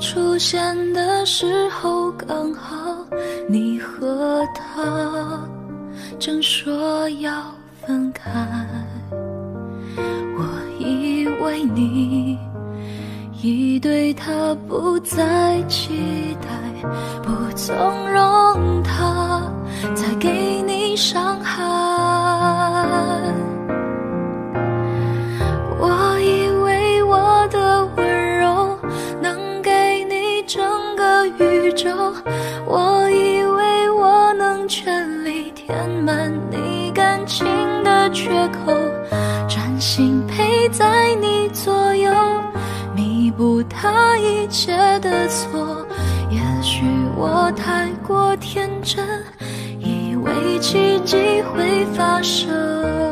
出现的时候刚好你和他正说要分开我以为你已对他不再期待不纵容他再给你伤害他一切的错也许我太过天真以为奇迹会发生。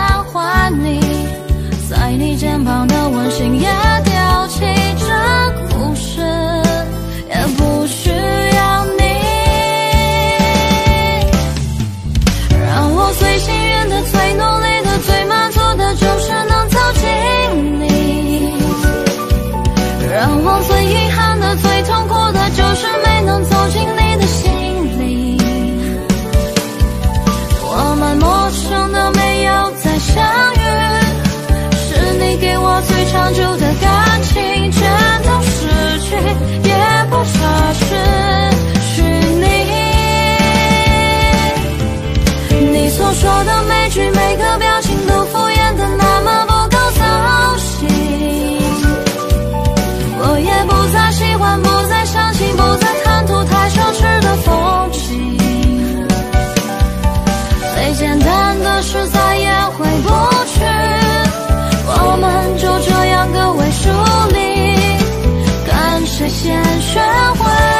想换你，在你肩膀的温馨也。先学会。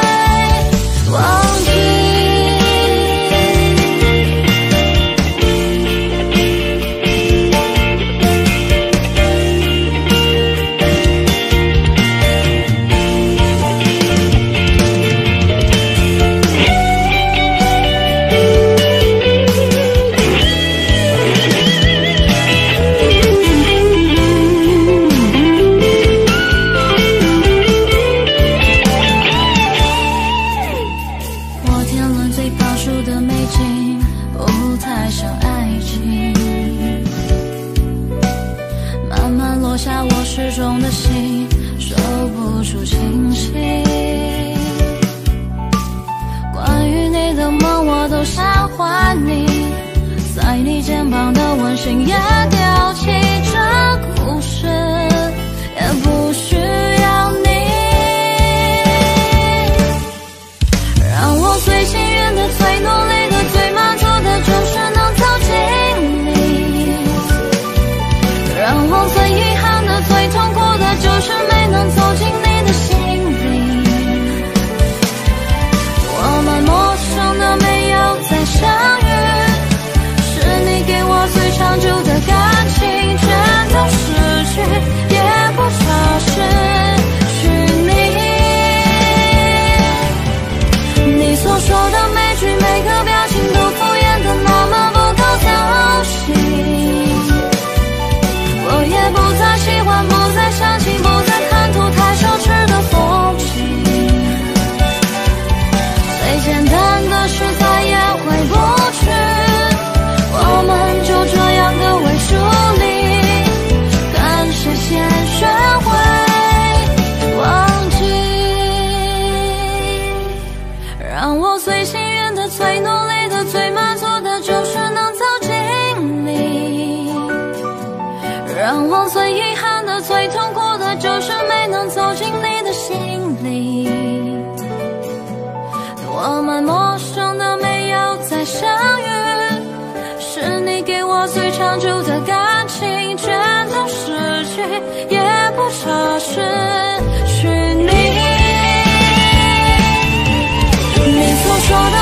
gonna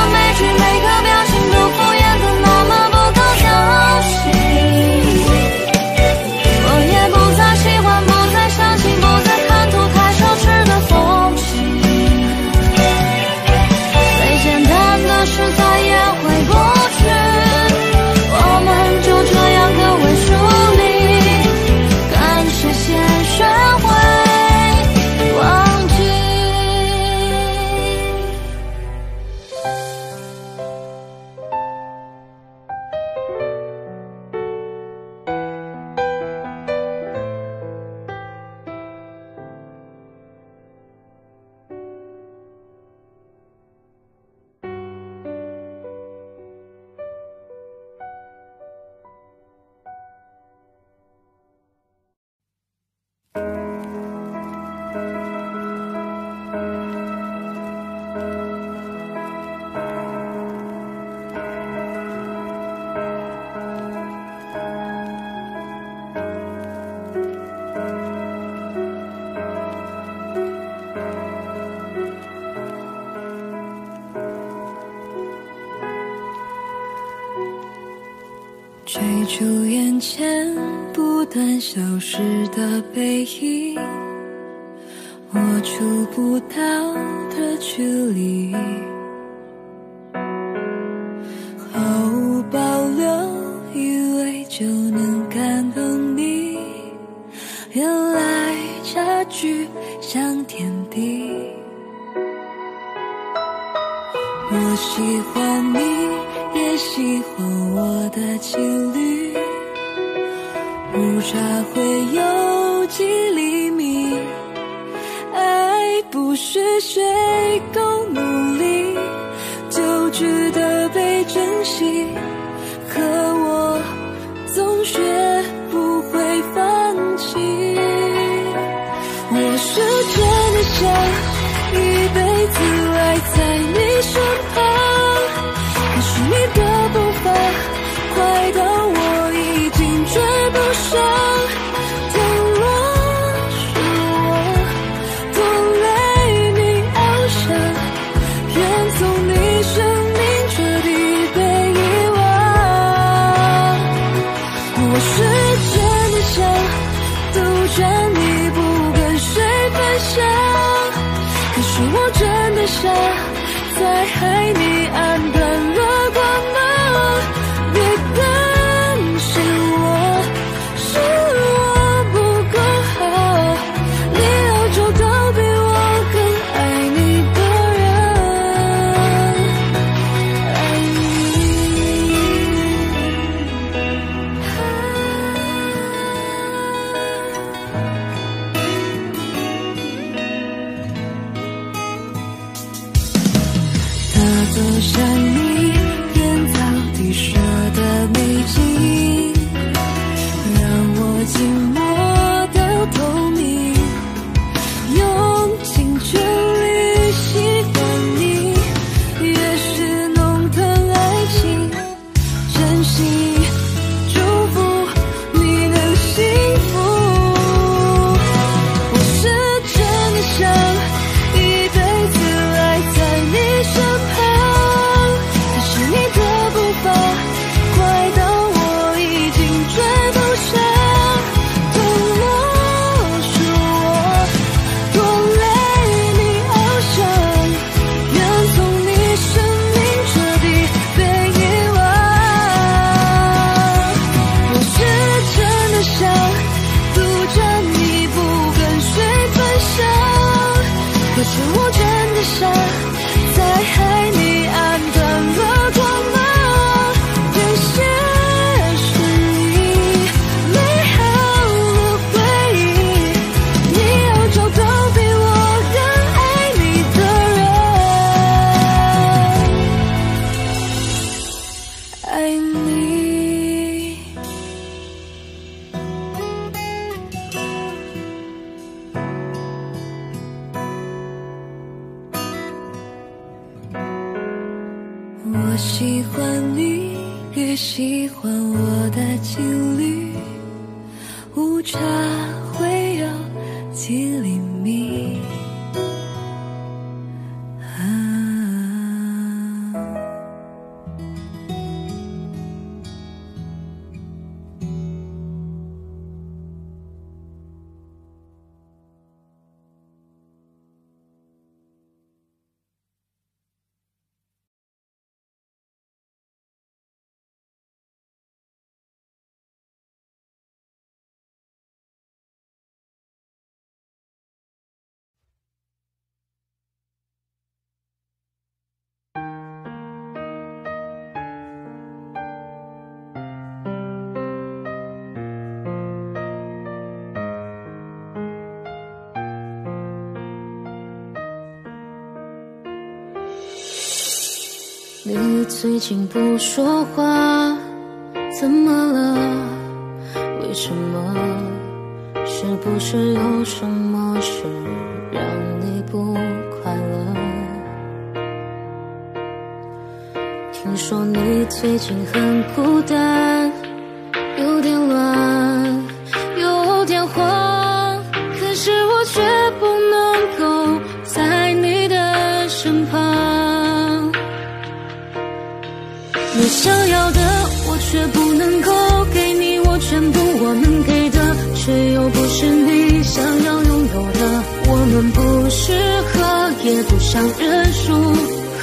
去向天地，我喜欢你，也喜欢我的情侣。误差会有几厘米？爱不是谁够努力就值得被珍惜。最近不说话怎么了？为什么？是不是有什么事让你不快乐？听说你最近很孤单想要拥有的，我们不适合，也不想认输。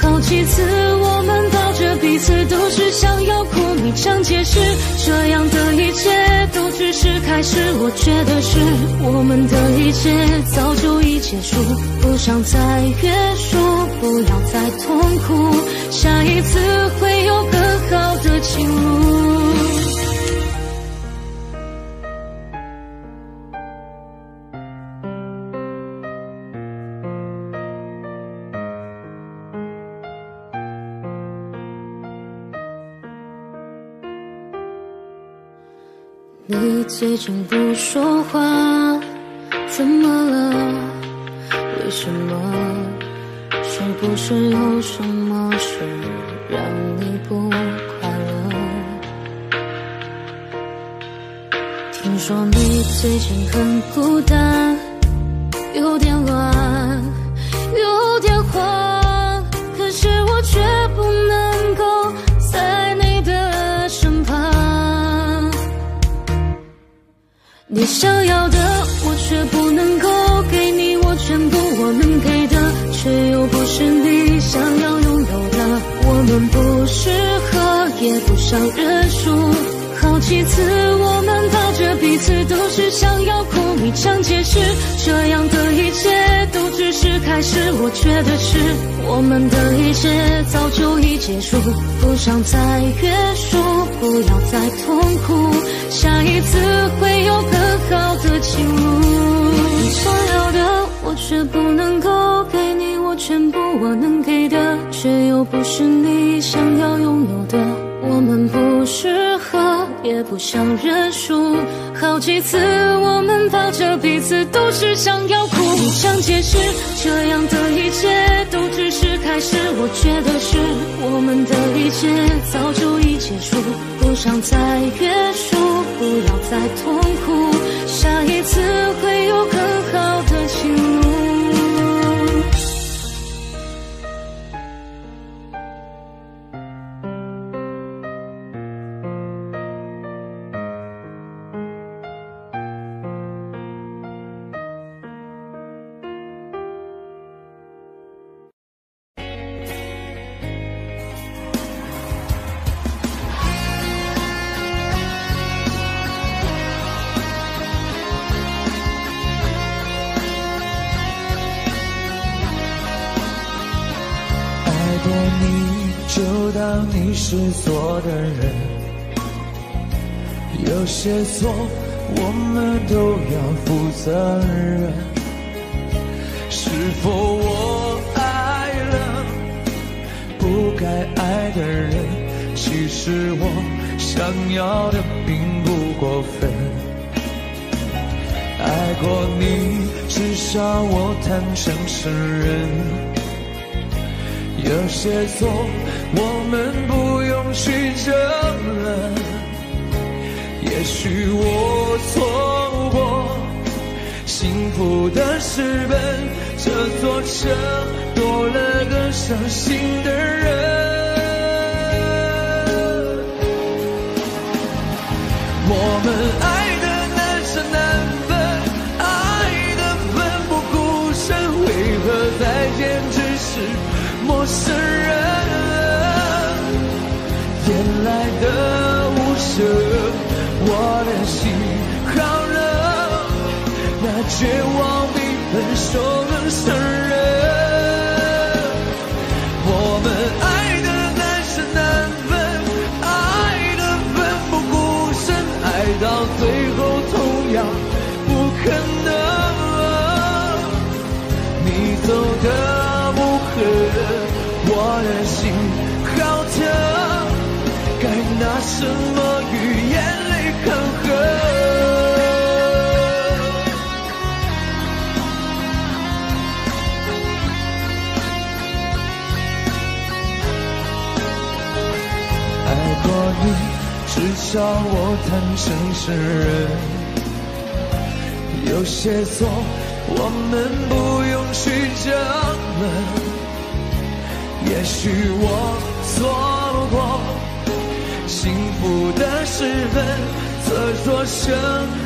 好几次我们抱着彼此，都是想要哭。你常解释，这样的一切都只是开始。我觉得是我们的一切早就已结束，不想再约束，不要再痛苦。下一次会有更好的情路。最近不说话，怎么了？为什么？是不是有什么事让你不快乐？听说你最近很孤单，有点乱，想要的，我却不能够给你，我全部我能给的，却又不是你想要拥有的。我们不适合，也不想认输。几次我们抱着彼此，都是想要哭。你常解释，这样的一切都只是开始。我觉得是我们的一切早就已结束，不想再约束，不要再痛苦。下一次会有更好的情路。你想要的，我却不能够给，全部我能给的，却又不是你想要拥有的。我们不适合，也不想认输。好几次我们抱着彼此，都是想要哭。你常解释，这样的一切都只是开始。我觉得是我们的一切早就已结束，不想再约束，不要再痛苦。下一次会有更好的情路。是错的人。有些错，我们都要负责任。是否我爱了不该爱的人？其实我想要的并不过分。爱过你，至少我坦诚承认。有些错，我们不用去争论。也许我错过幸福的时分，这座城多了个伤心的人。我们爱的难舍难分，爱的奋不顾身，为何再见只是陌生人？的无声，我的心好冷，那绝望比分手更伤人。我们爱的难舍难分，爱的奋不顾身，爱到最后同样不可什么与眼泪抗衡？爱过你，至少我坦诚承认。有些错，我们不用去争论。也许我错不得时分这座城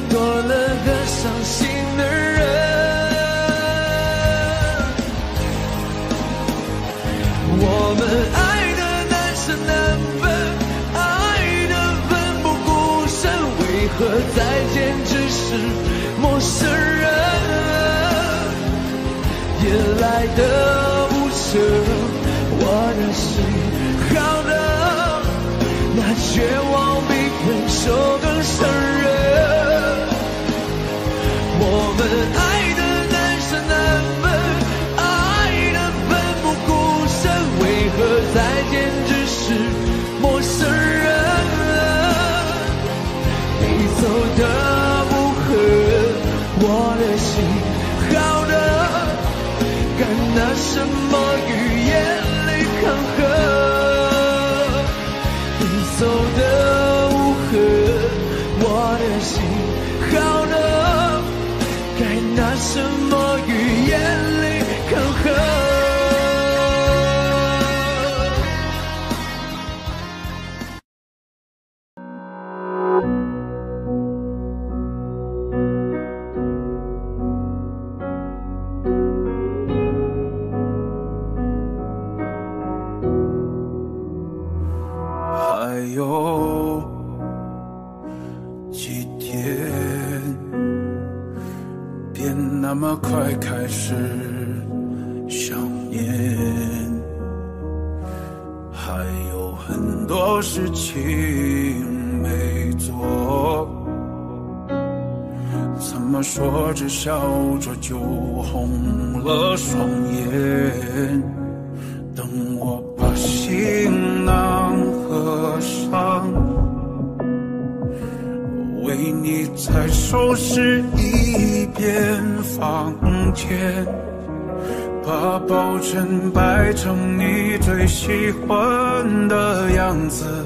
多了个伤心的人我们爱的难舍难分爱的奋不顾身为何再见只是陌生人夜来得无声我的心哭红了双眼等我把行囊合上为你再收拾一遍房间把抱枕摆成你最喜欢的样子。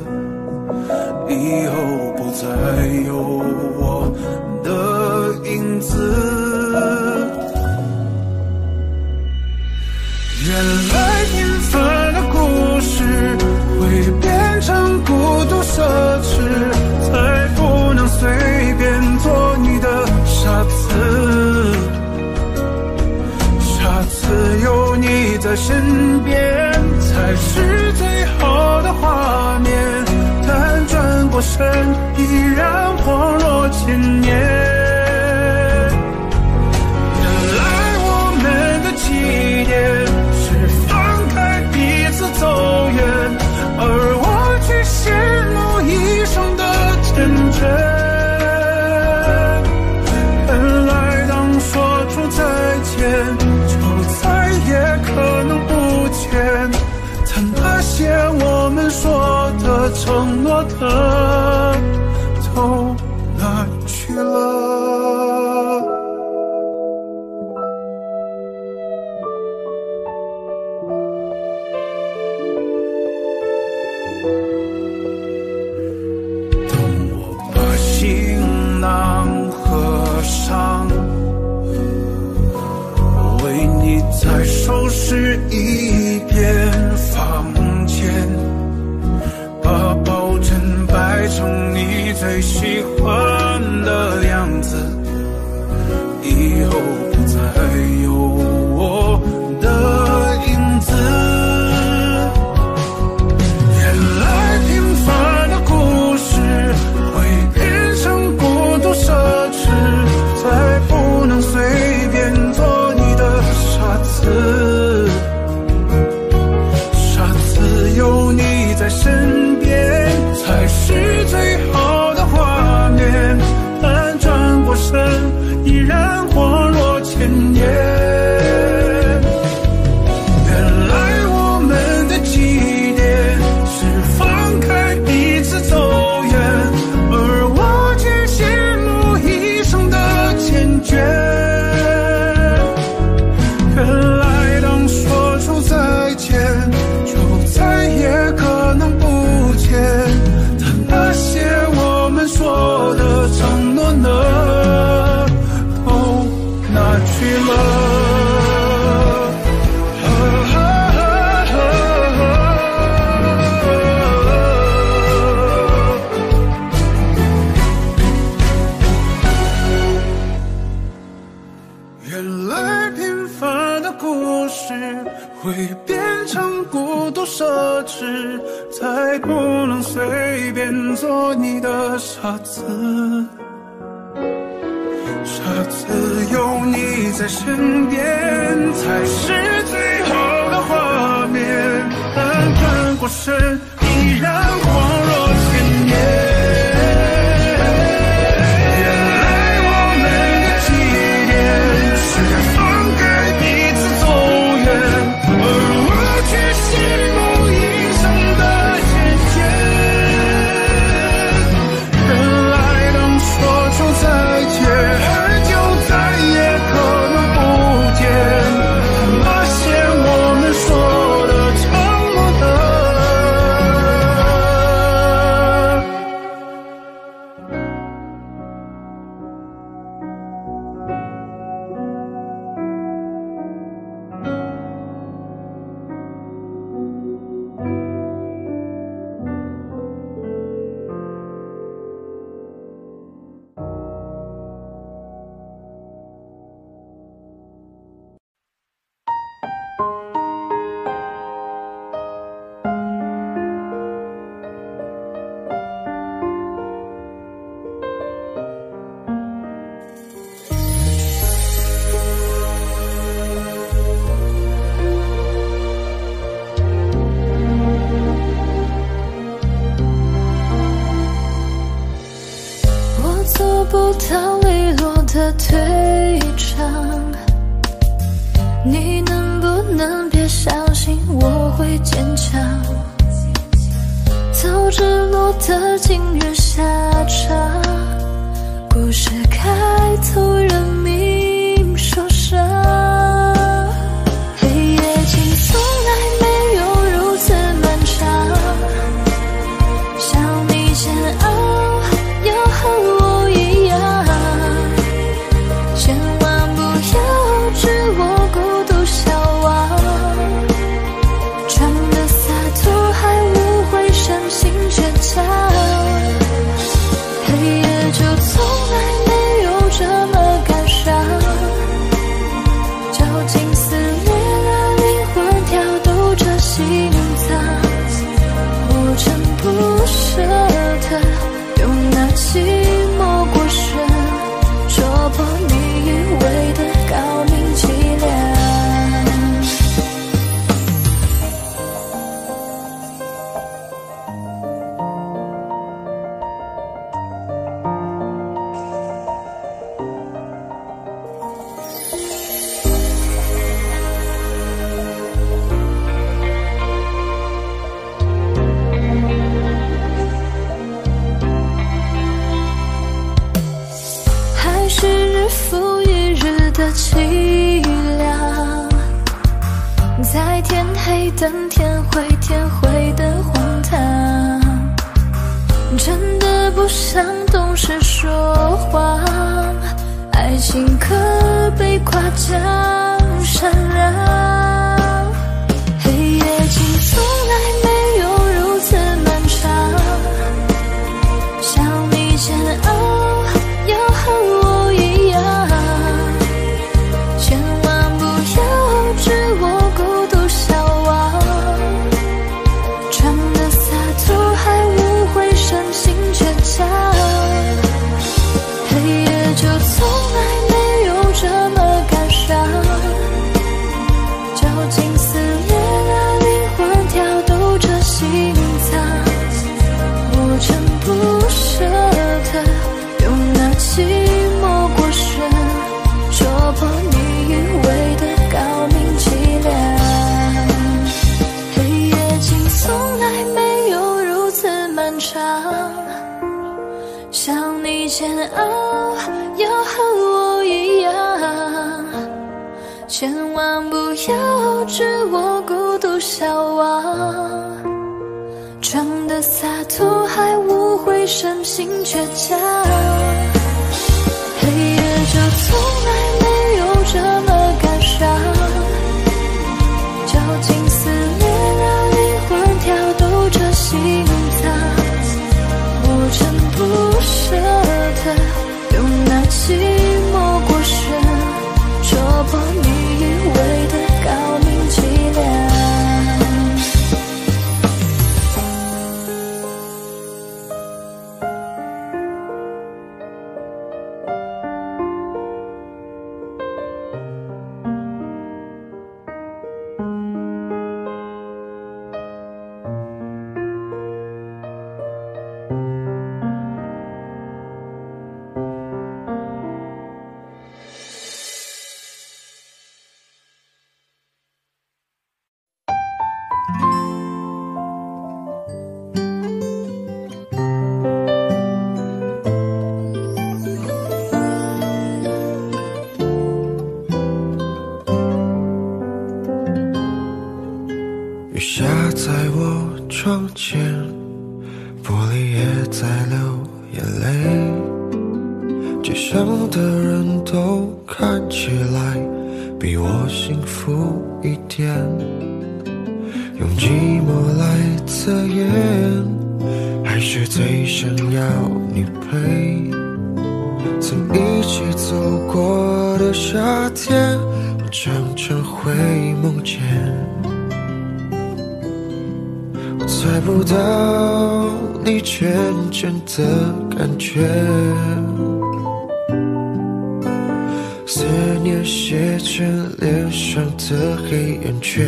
圆圈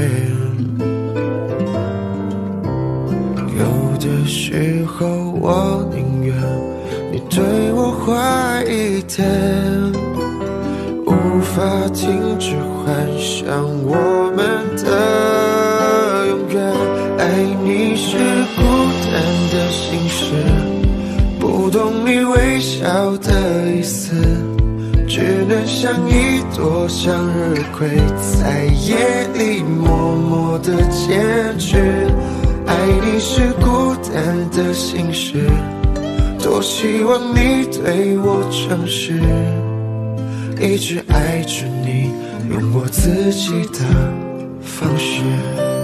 有的时候我宁愿你对我坏一点无法停止幻想我们的永远。爱你是孤单的心事不懂你微笑的意思只能像一朵向日葵在夜的坚持爱你是孤单的心事多希望你对我诚实一直爱着你用我自己的方式。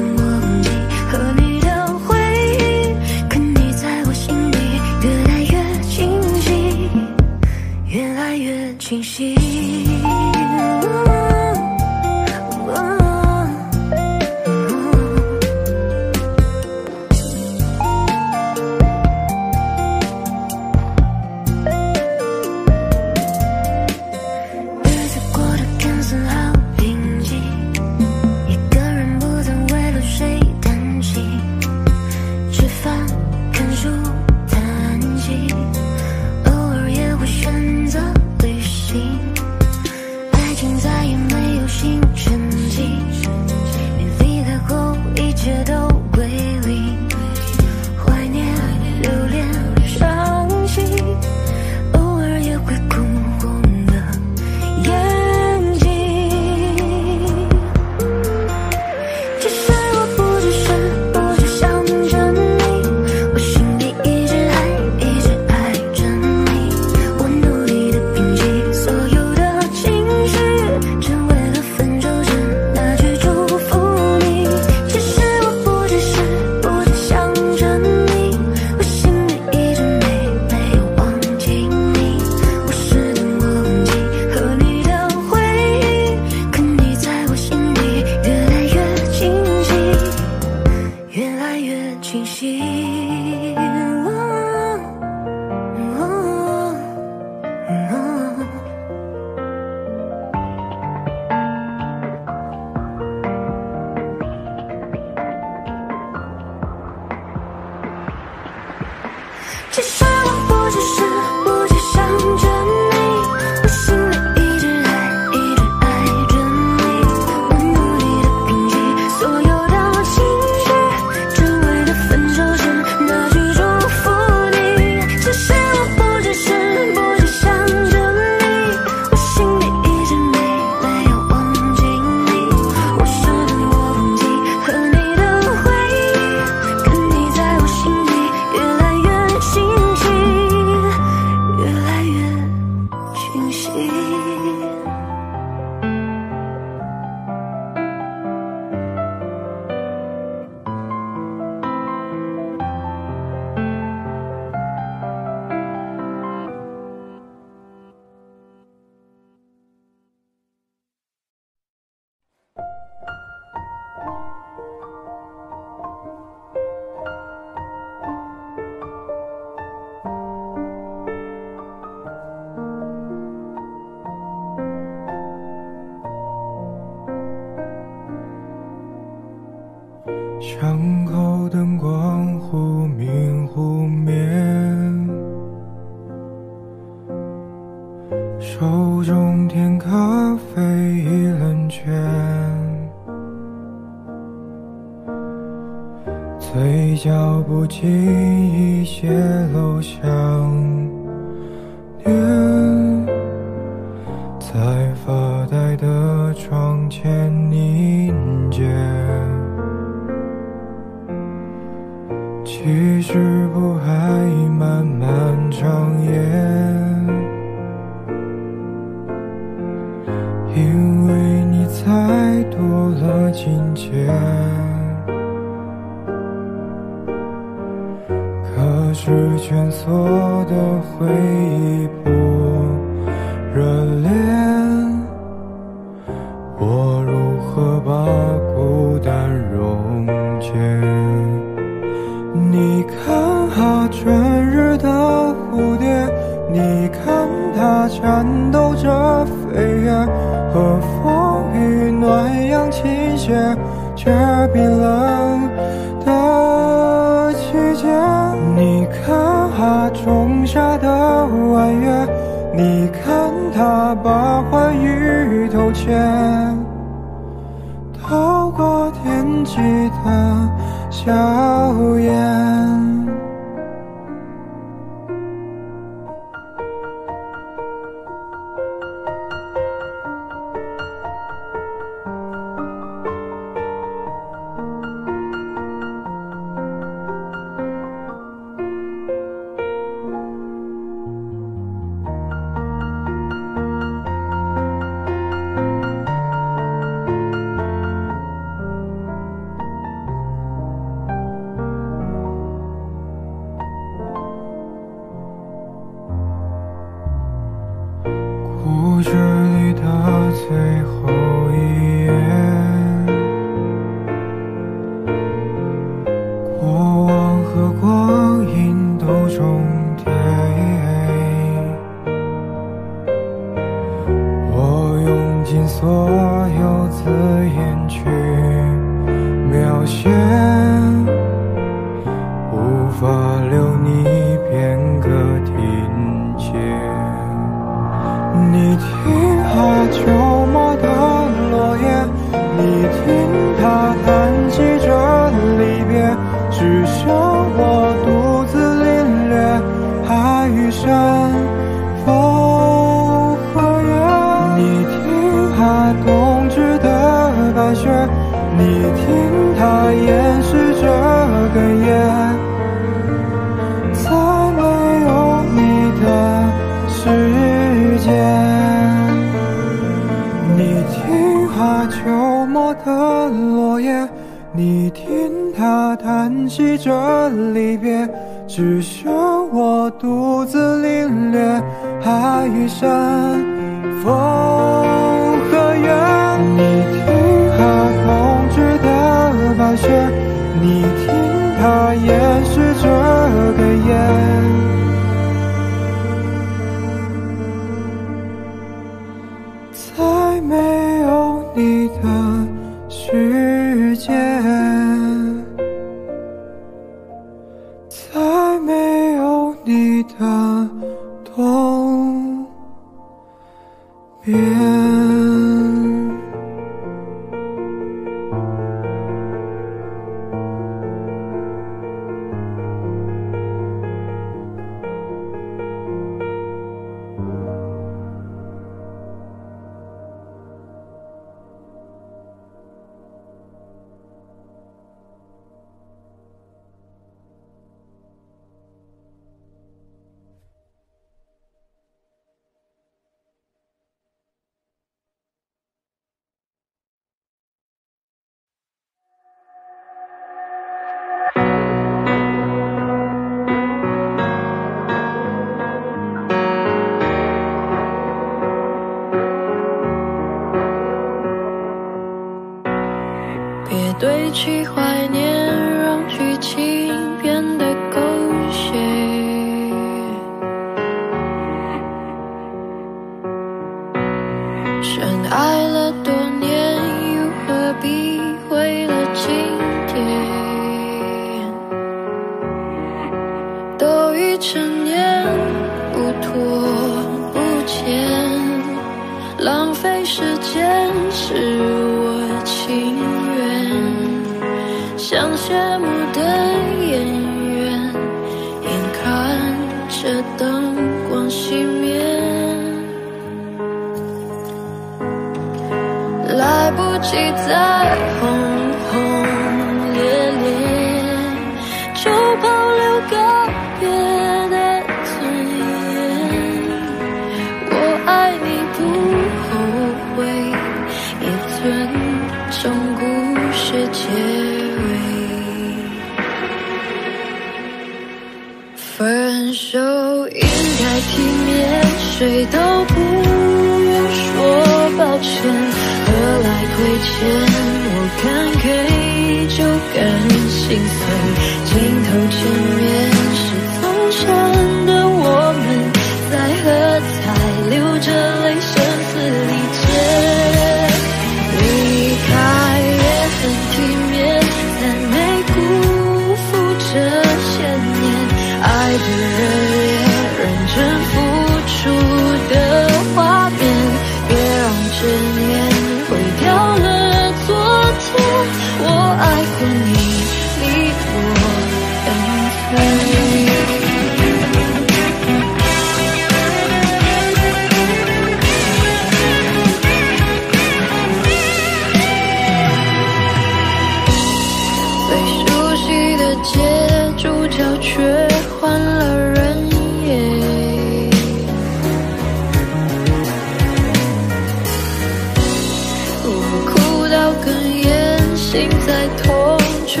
在痛处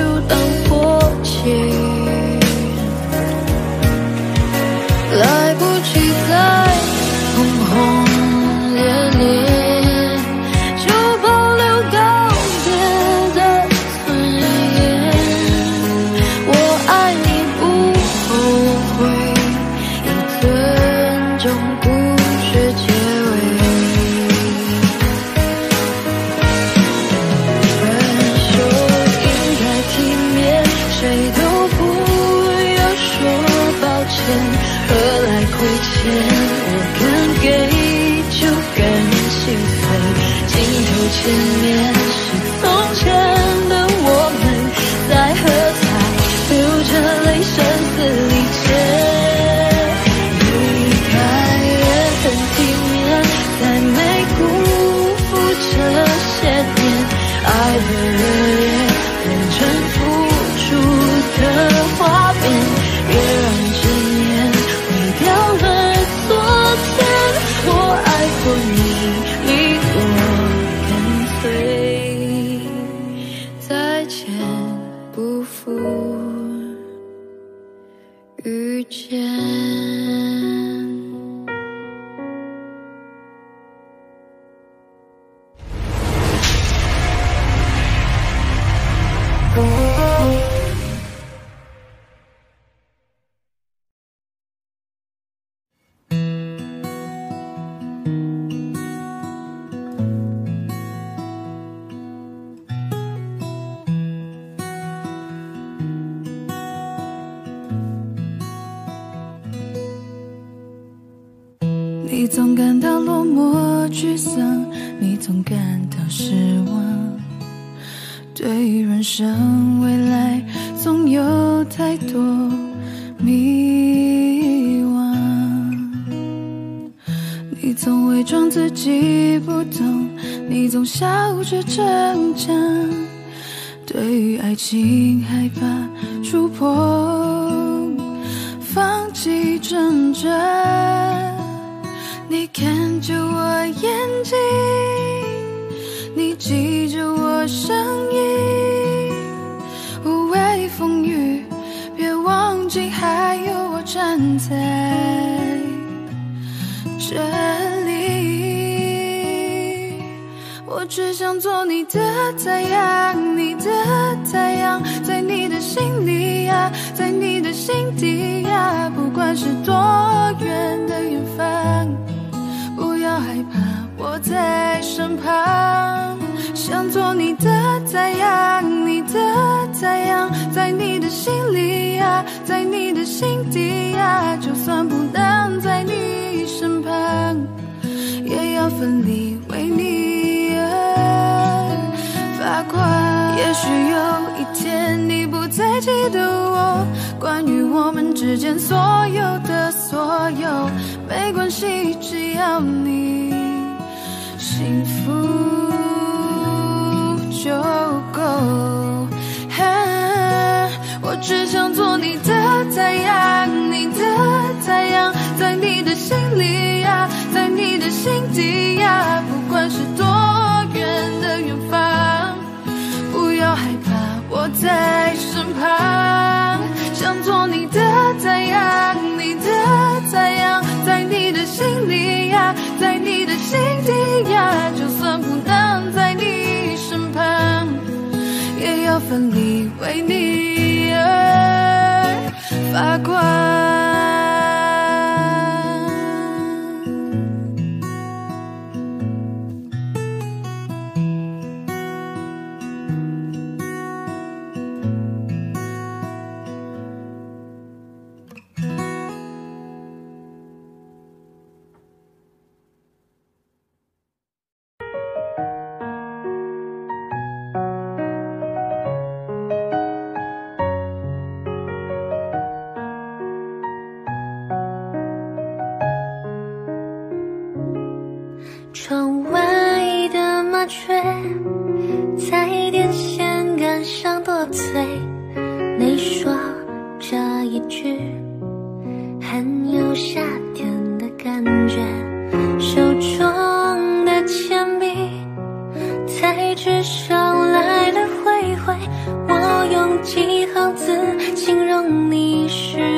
一行字形容你是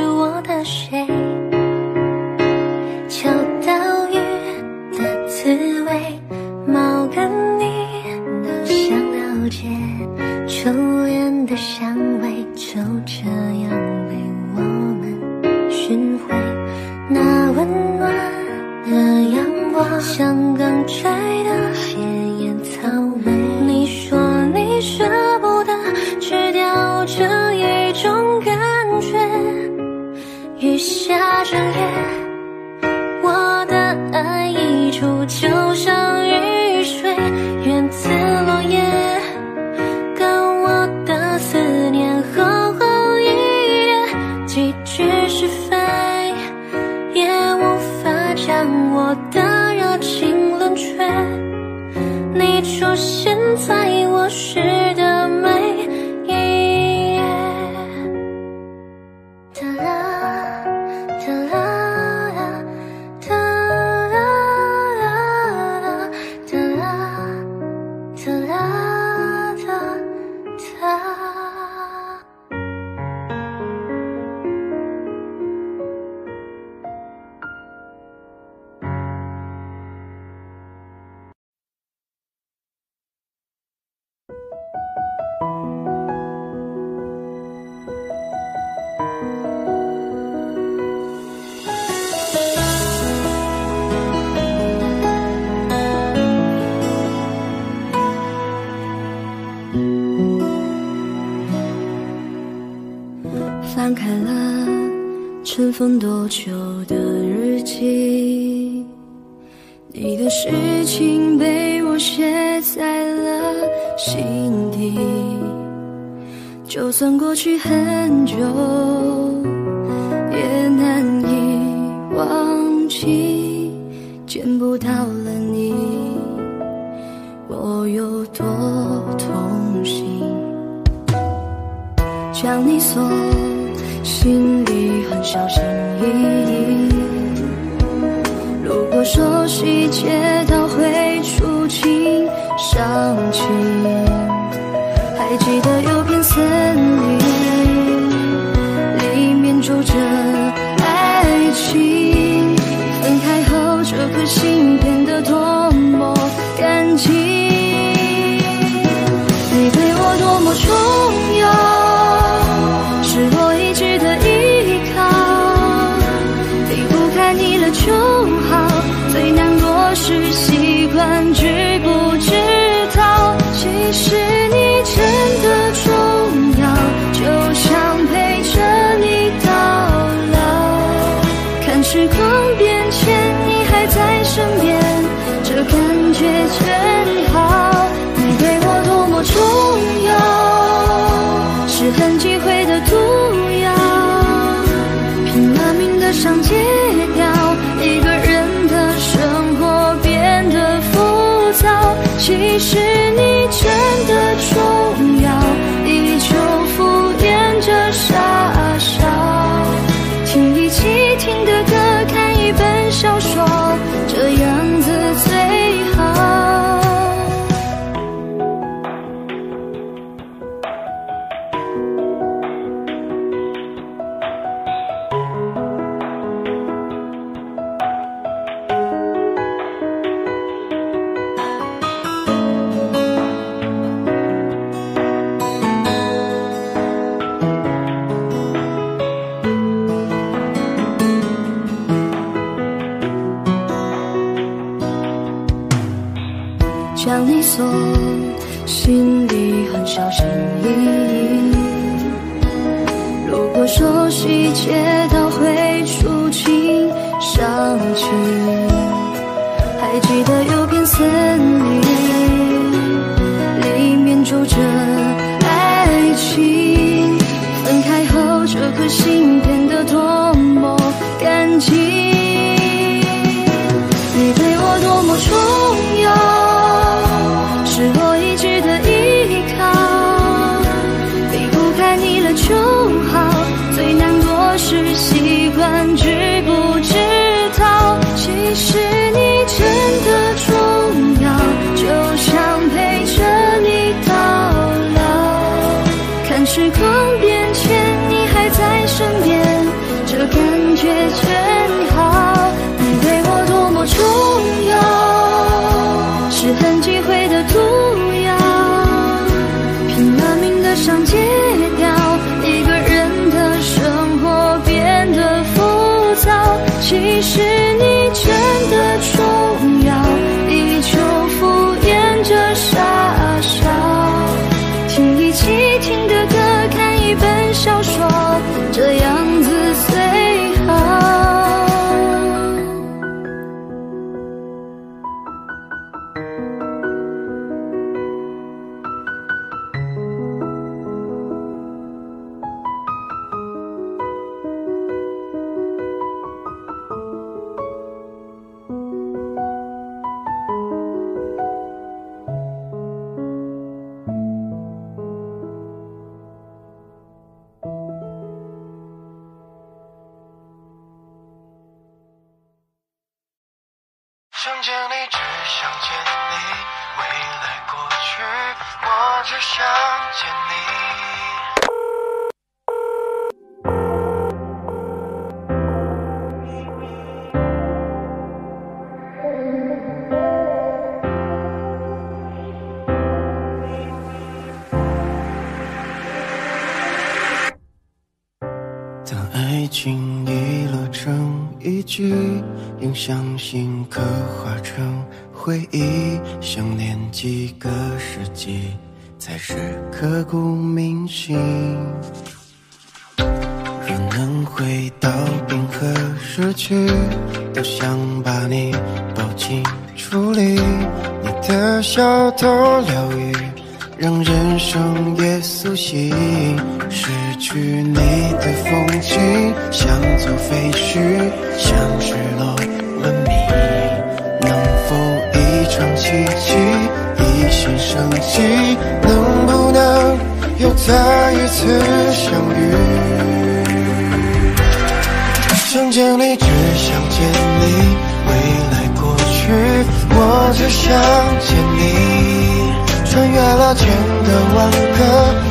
千个万个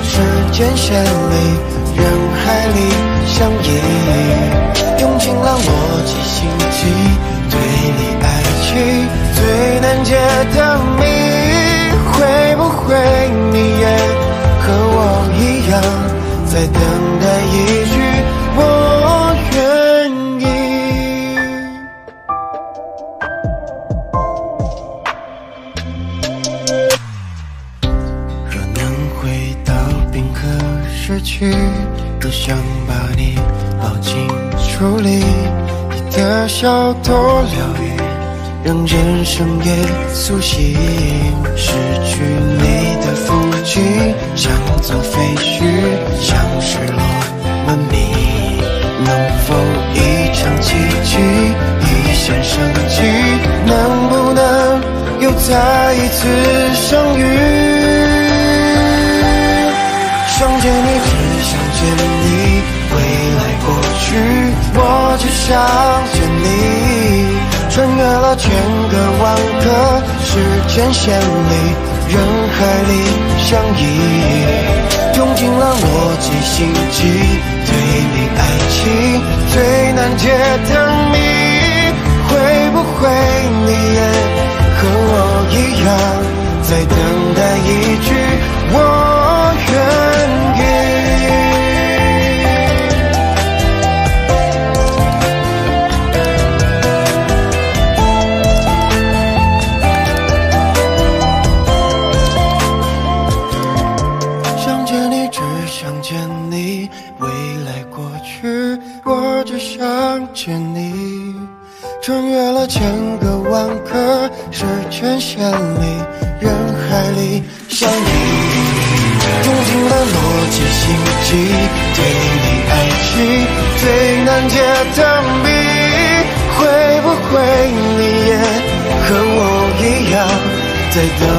时间线里人海里相依用尽了逻辑心机推理爱情最难解的谜会不会你也和我一样在等人生也苏醒失去你的风景像座废墟像失落文明能否一场奇迹一线生机能不能又再一次相遇？想见你只想见你未来过去我只想见你。穿越了千个万个时间线里人海里相依。用尽了逻辑心机推理爱情最难解的谜会不会你也和我一样在等待一句我愿 said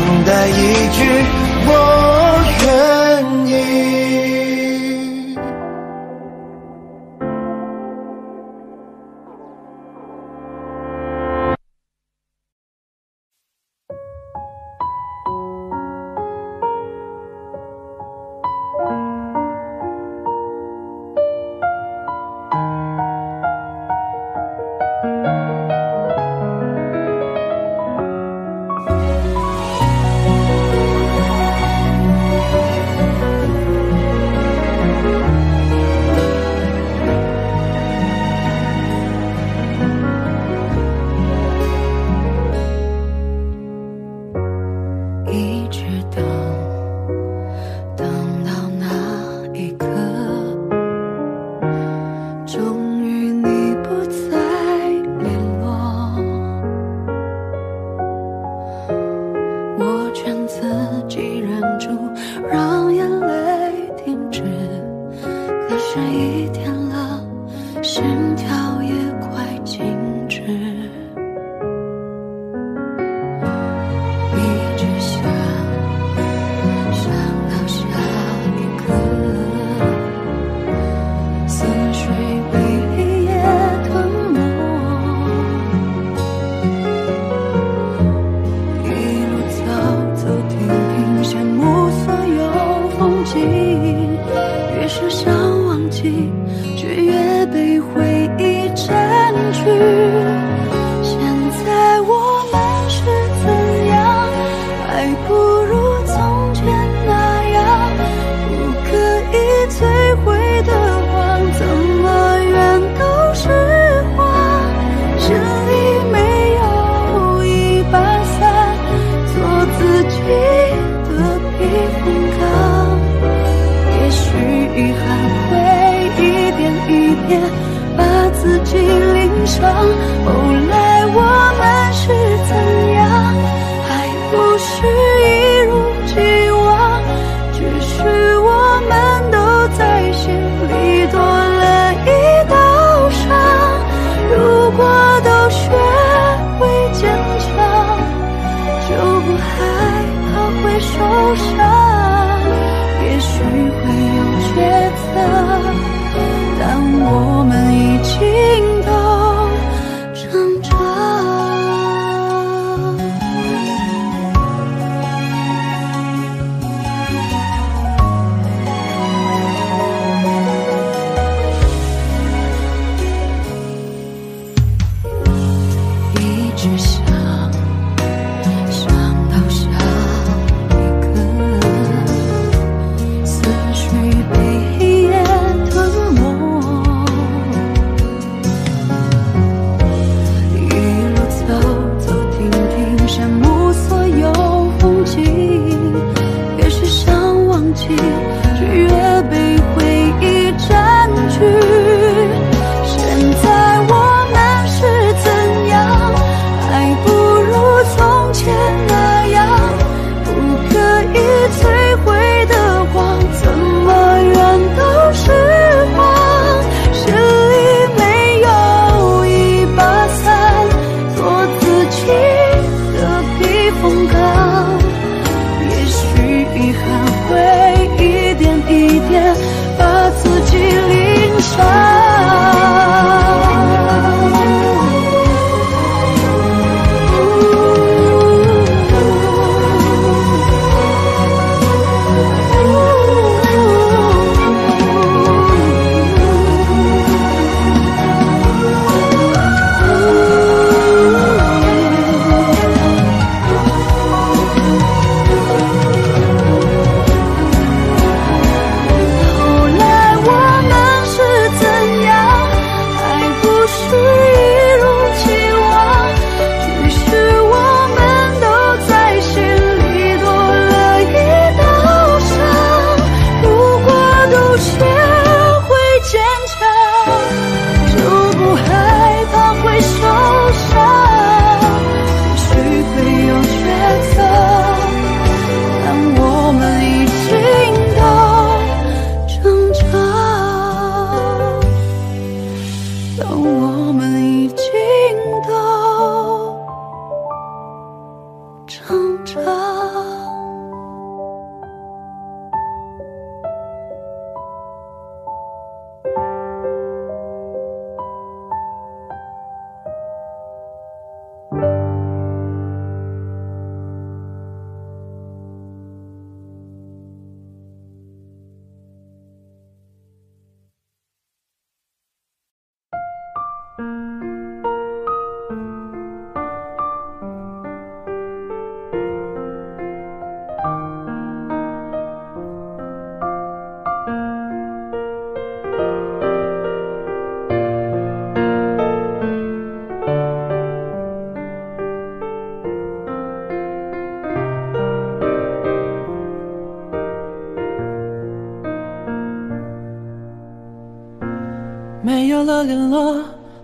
了联络，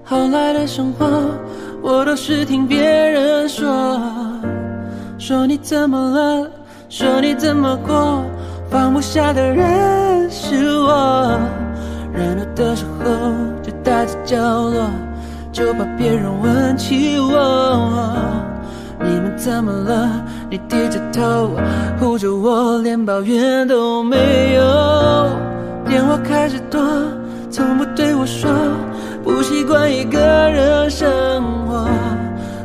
后来的生活，我都是听别人说。说你怎么了？说你怎么过？放不下的人是我。热闹的时候就待在角落，就怕别人问起我。你们怎么了？你低着头护着我，连抱怨都没有。电话开始多，从不对我说，不习惯一个人生活。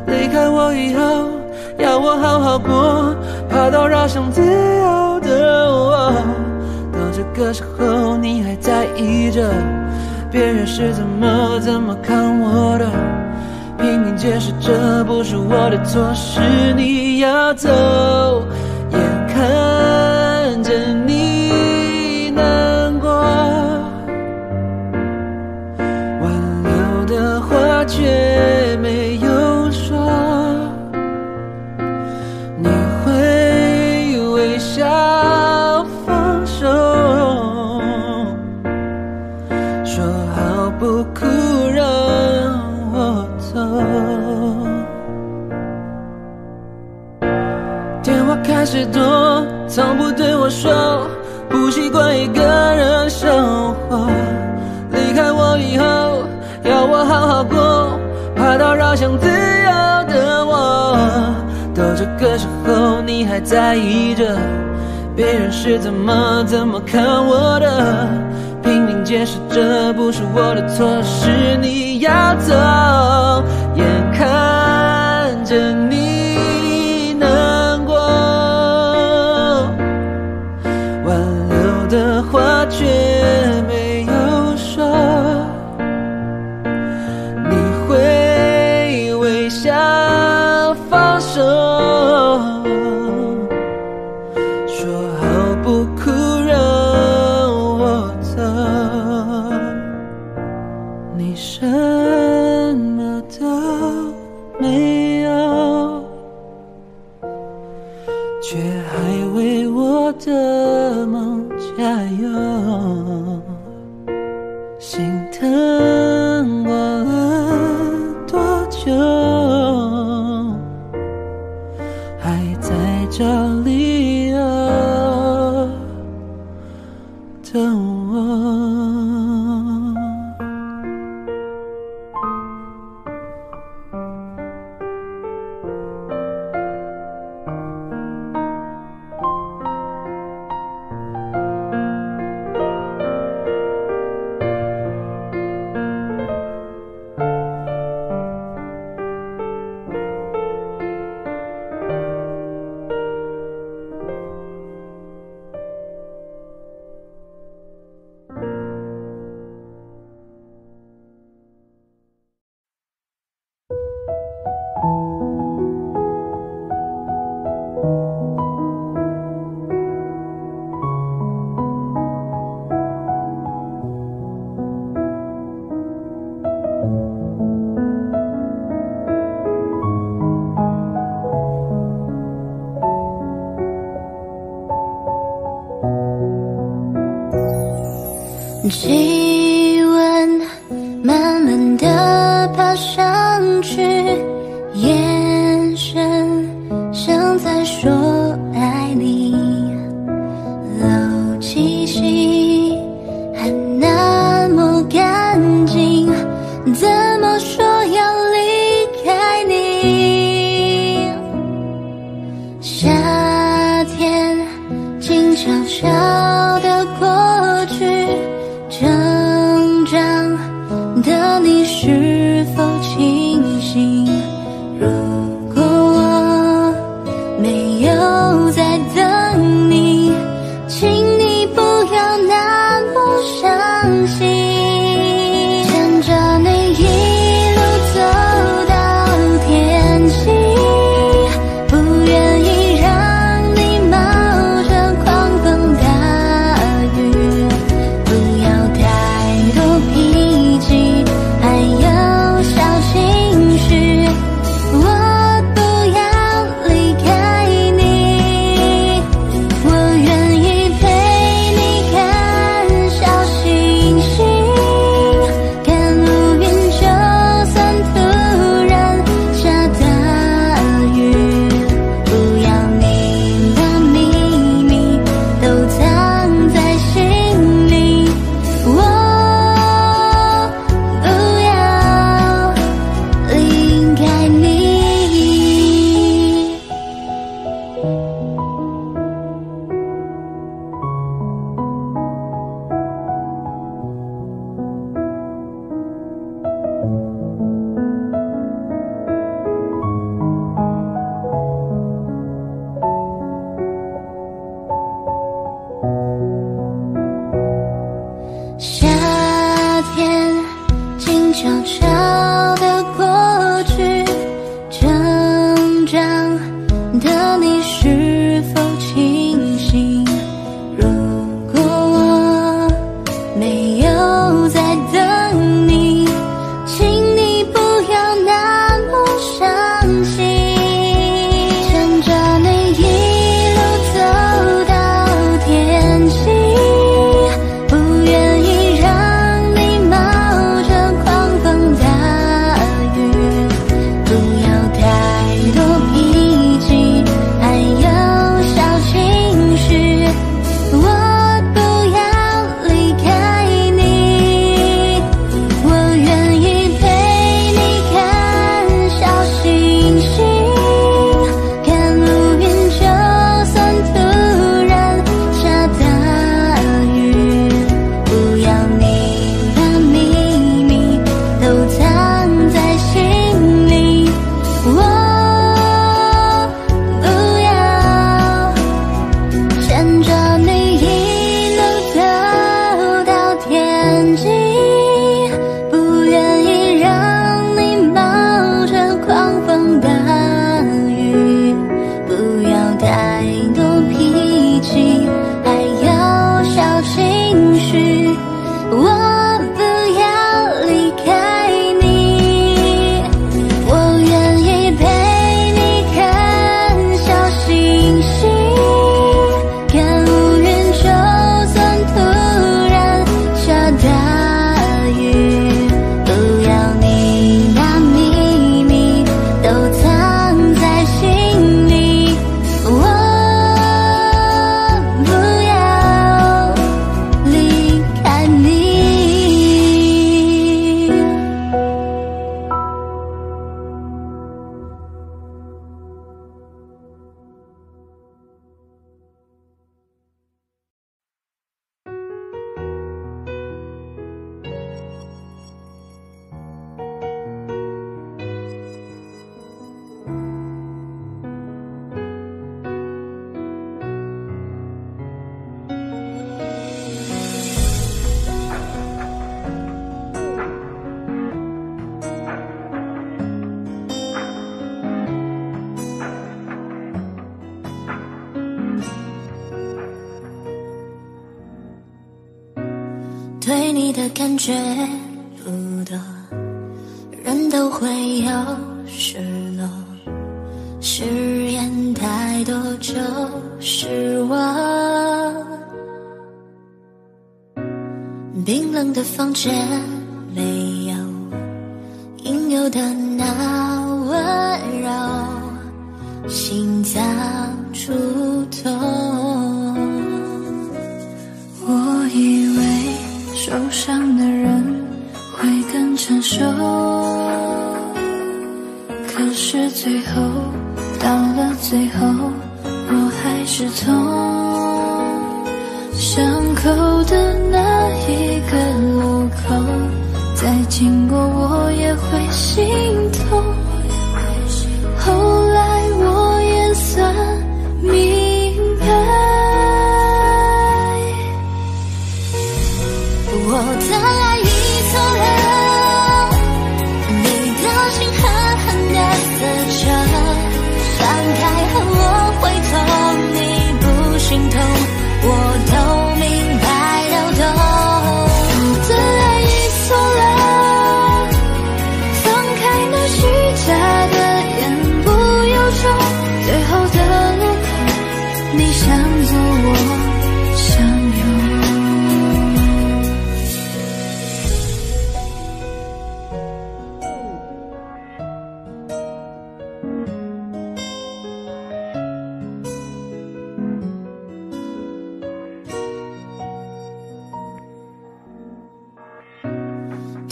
离开我以后，要我好好过，怕打扰想自由的我。到这个时候，你还在意着别人是怎么怎么看我的，拼命解释这不是我的错，是你要走，眼看着电话开始多，从不对我说，不习惯一个人生活。离开我以后，要我好好过，怕打扰想自由的我。都这个时候，你还在意着别人是怎么怎么看我的，拼命解释这不是我的错，是你要走，眼看着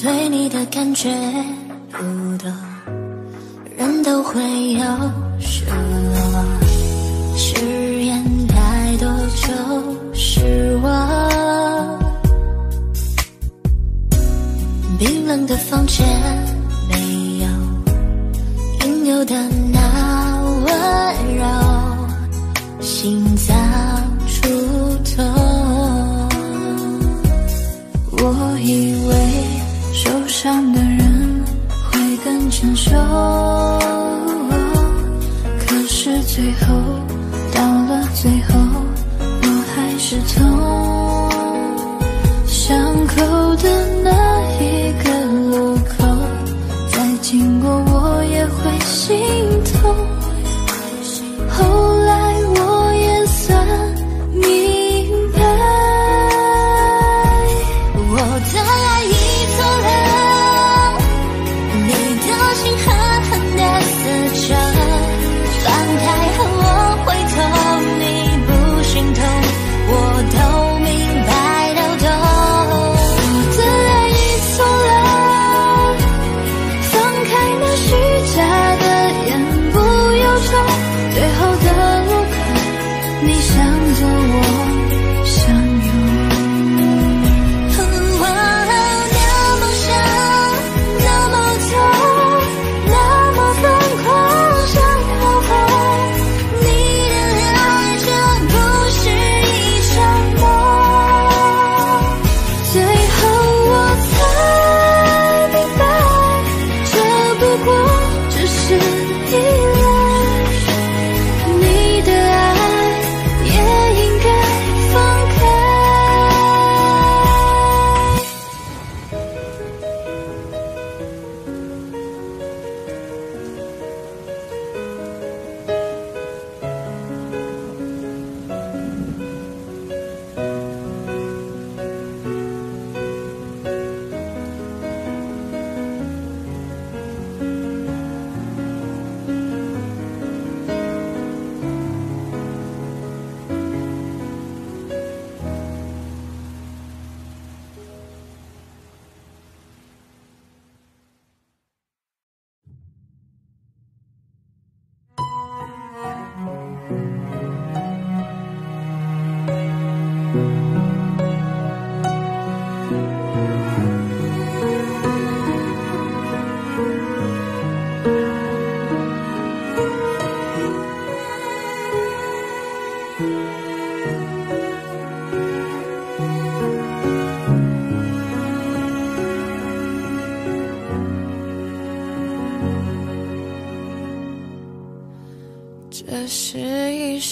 对你的感觉不懂，人都会有失落，誓言太多就失望。冰冷的房间没有应有的那温柔，心脏。可是最后。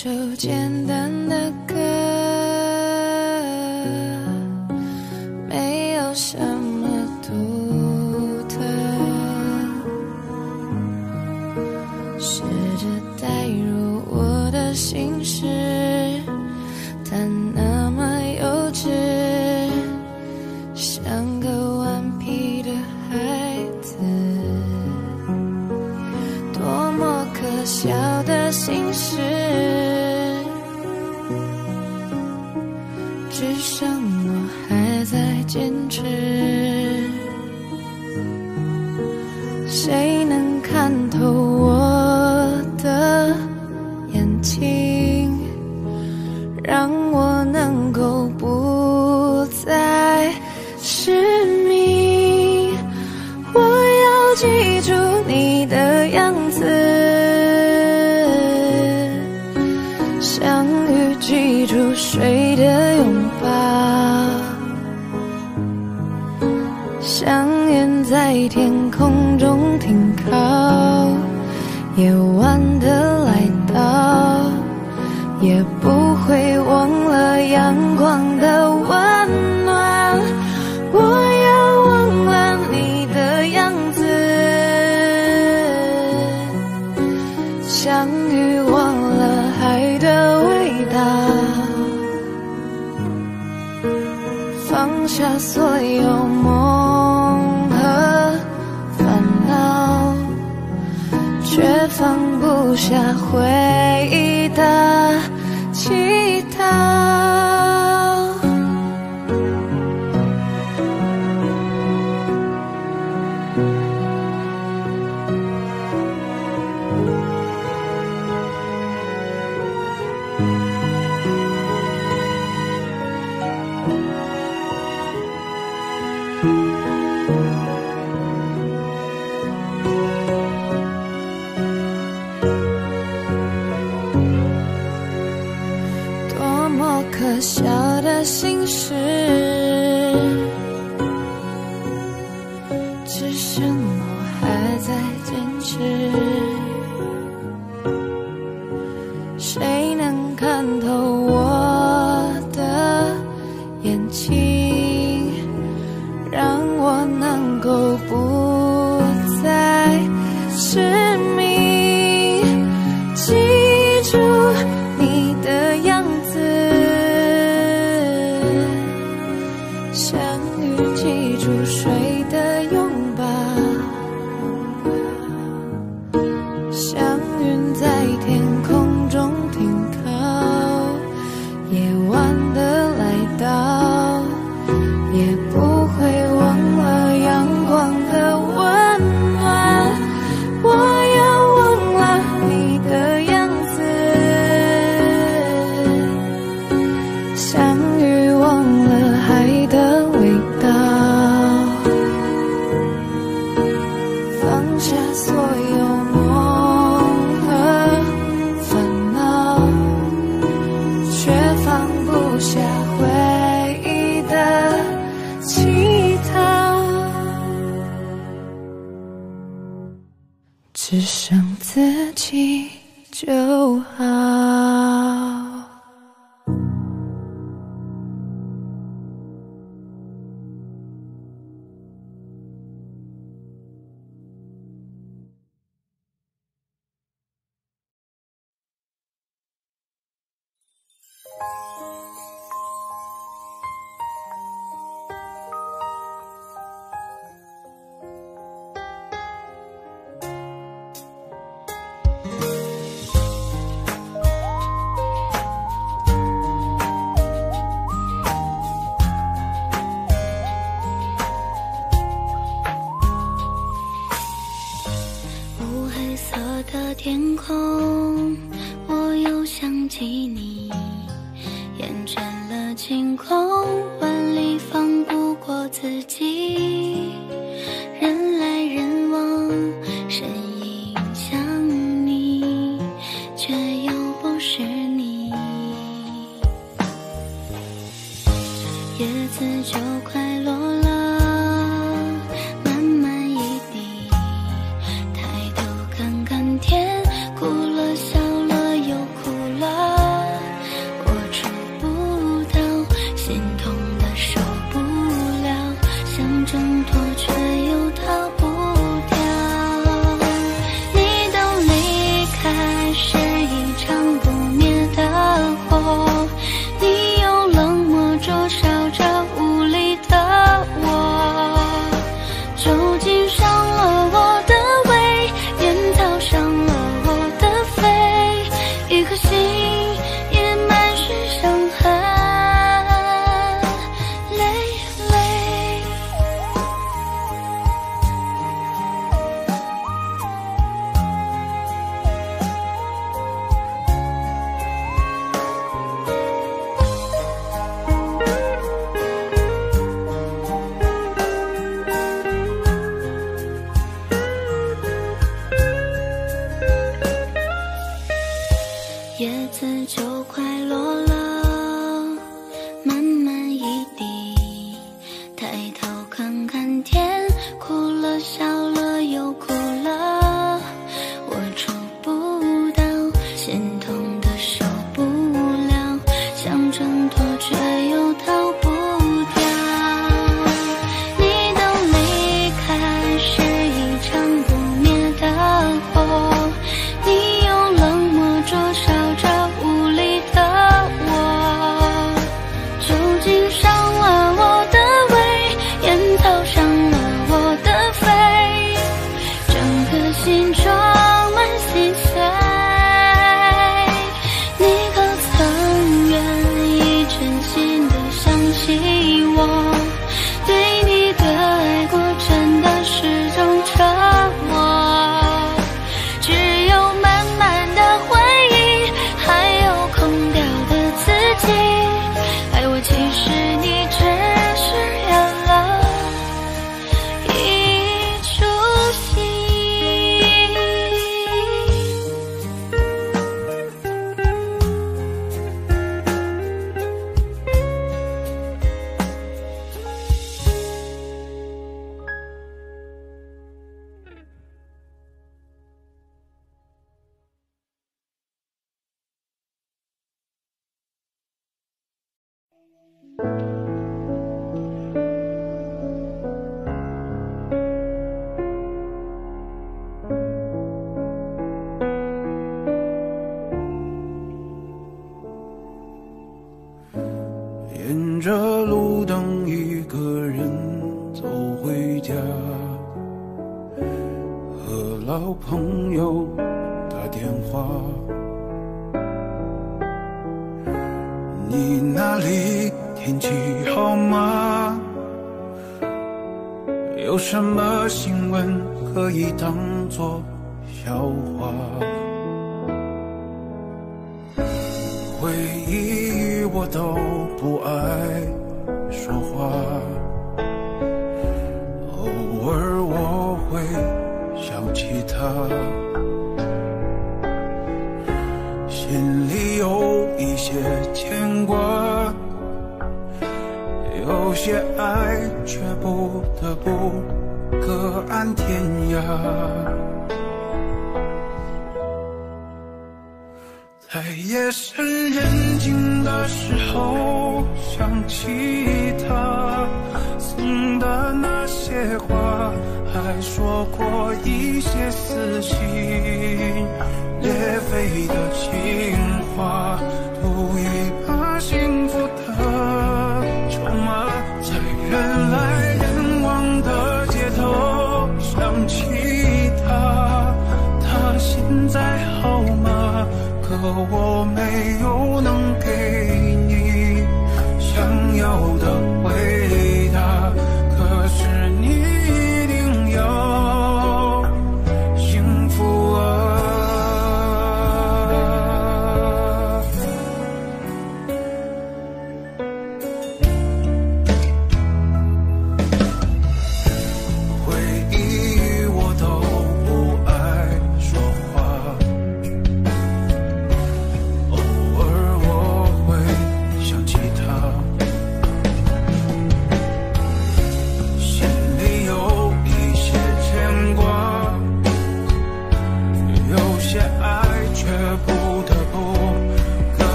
手牵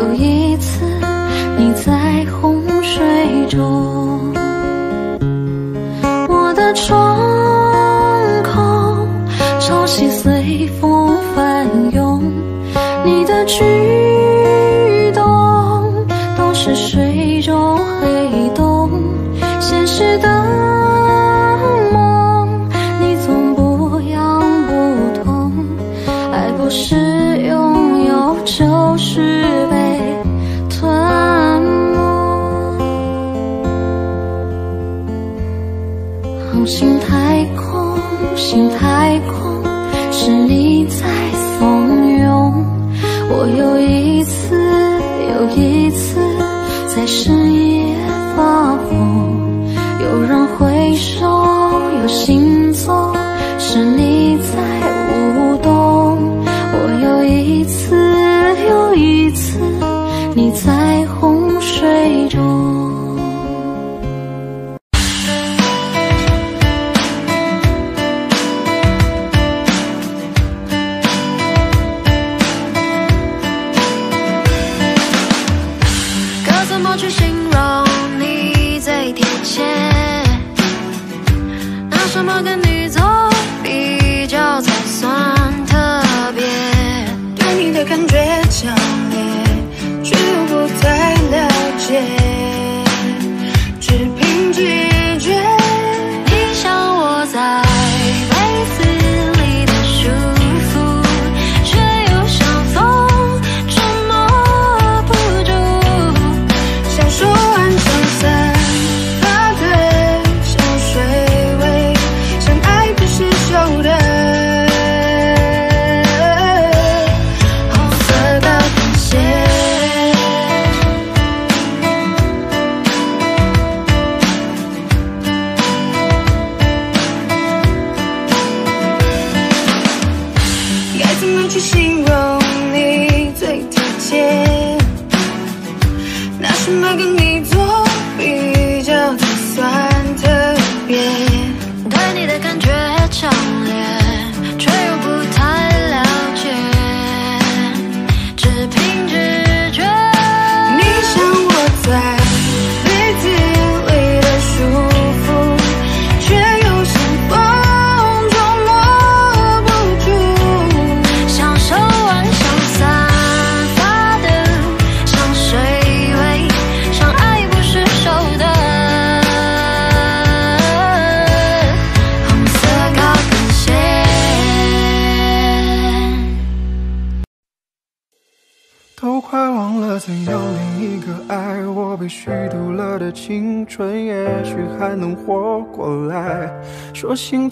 有一次。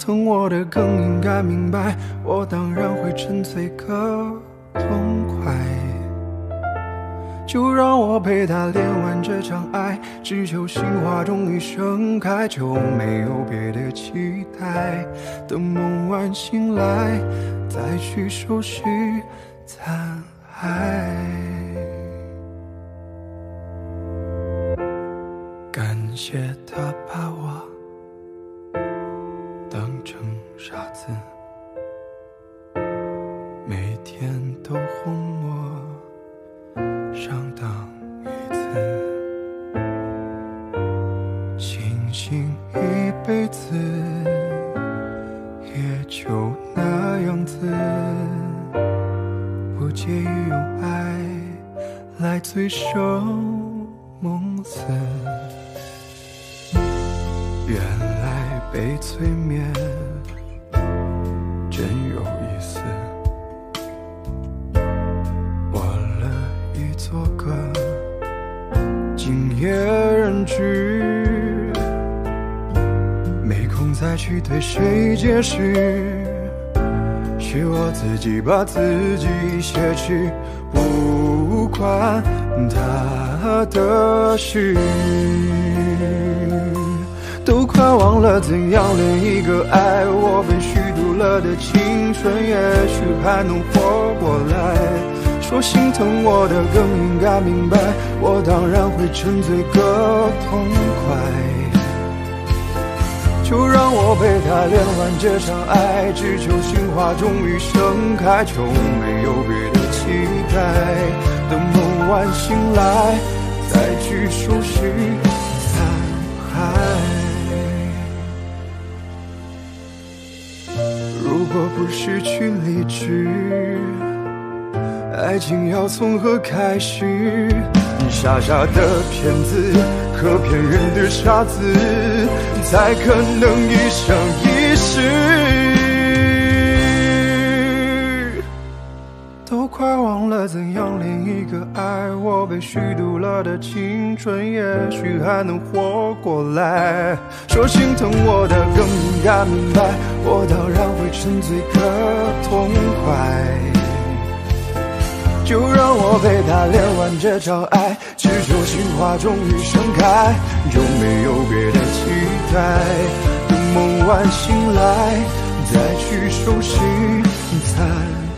懂我的更应该明白我当然会沉醉个痛快。就让我陪他恋完这场爱只求心花终于盛开就没有别的期待。等梦完醒来再去收拾把自己挟持不关他的事都快忘了怎样恋一个爱我被虚度了的青春也许还能活过来。说心疼我的更应该明白我当然会沉醉个痛快。就让我陪他恋完这场爱，只求心花终于盛开，就没有别的期待。等梦完醒来，再去收拾残骸。如果不失去理智，爱情要从何开始？傻傻的骗子和骗人的傻子，才可能一生一世。都快忘了怎样恋一个爱我被虚度了的青春，也许还能活过来。说心疼我的更应该明白，我当然会沉醉个痛快。就让我陪他恋完这场爱，只求心花终于盛开，有没有别的期待。等梦完醒来，再去收拾残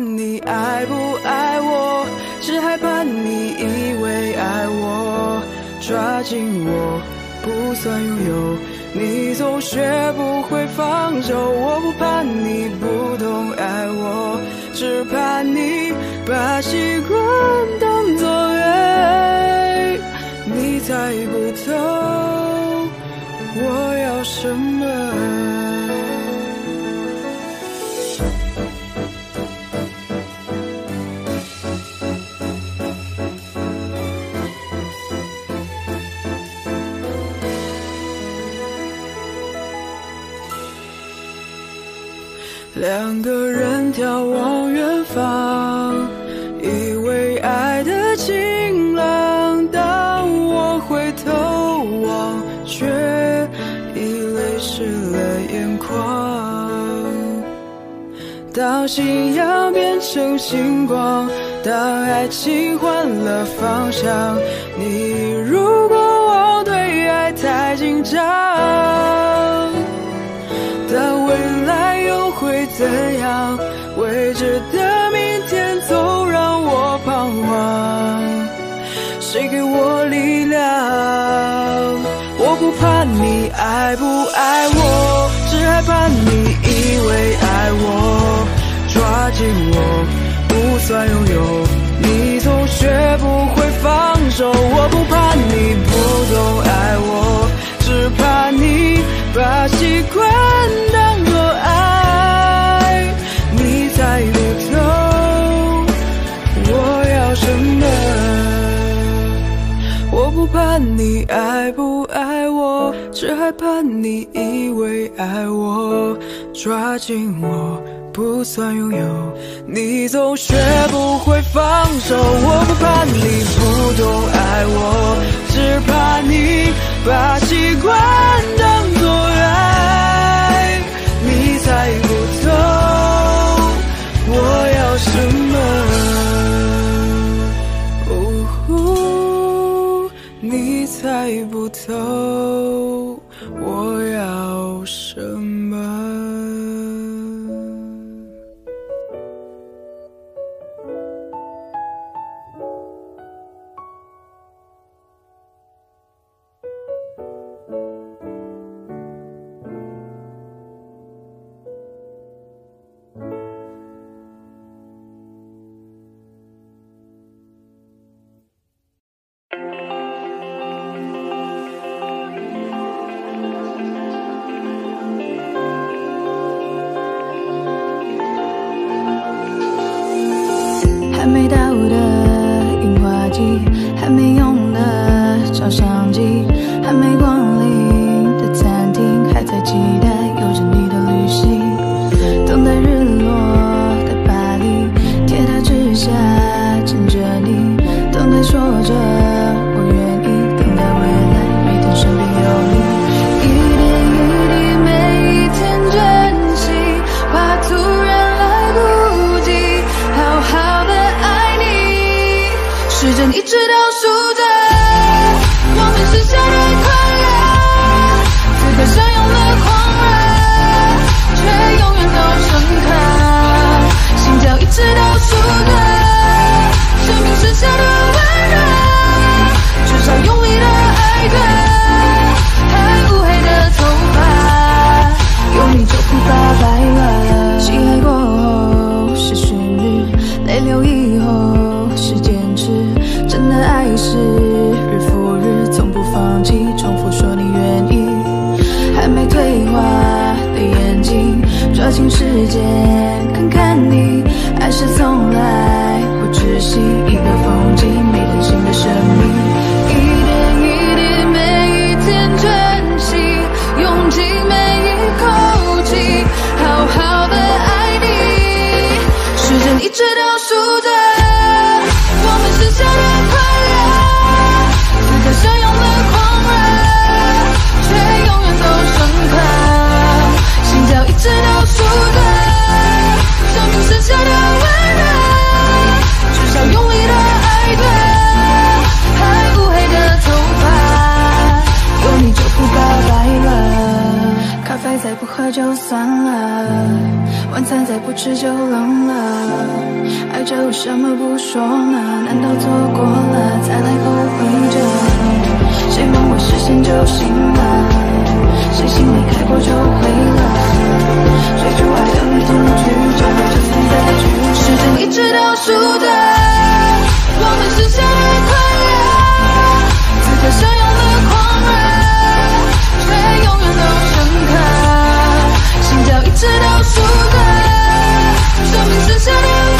你爱不爱我，只害怕你以为爱我，抓紧我，不算拥有。你总学不会放手，我不怕你不懂爱我，只怕你把习惯当作爱。你猜不透我要什么。两个人眺望远方，以为爱的晴朗。当我回头望，却已泪湿了眼眶。当信仰变成星光，当爱情换了方向，你如果我对爱太紧张，但未来会怎样？未知的明天总让我彷徨。谁给我力量？我不怕你爱不爱我，只害怕你以为爱我，抓紧我不算拥有，你总学不会放手。我不怕你不懂爱我，只怕你把习惯你爱不爱我，只害怕你以为爱我，抓紧我不算拥有，你总学不会放手。我不怕你不懂爱我，只怕你把习惯当作爱，你猜不透我要什么。你猜不透我要什么。时间看看你，还是从来不窒息，一个风再不喝就算了，晚餐再不吃就冷了。爱着为什么不说呢？难道错过了才来后悔着？谁梦我实现就醒了，谁心里开过就回了。追逐爱的旅途曲折，就算再曲折，时间一直倒数的，我们是相的快乐，此刻相拥的狂热，却永远都深刻。心跳一直倒数着生命剩下的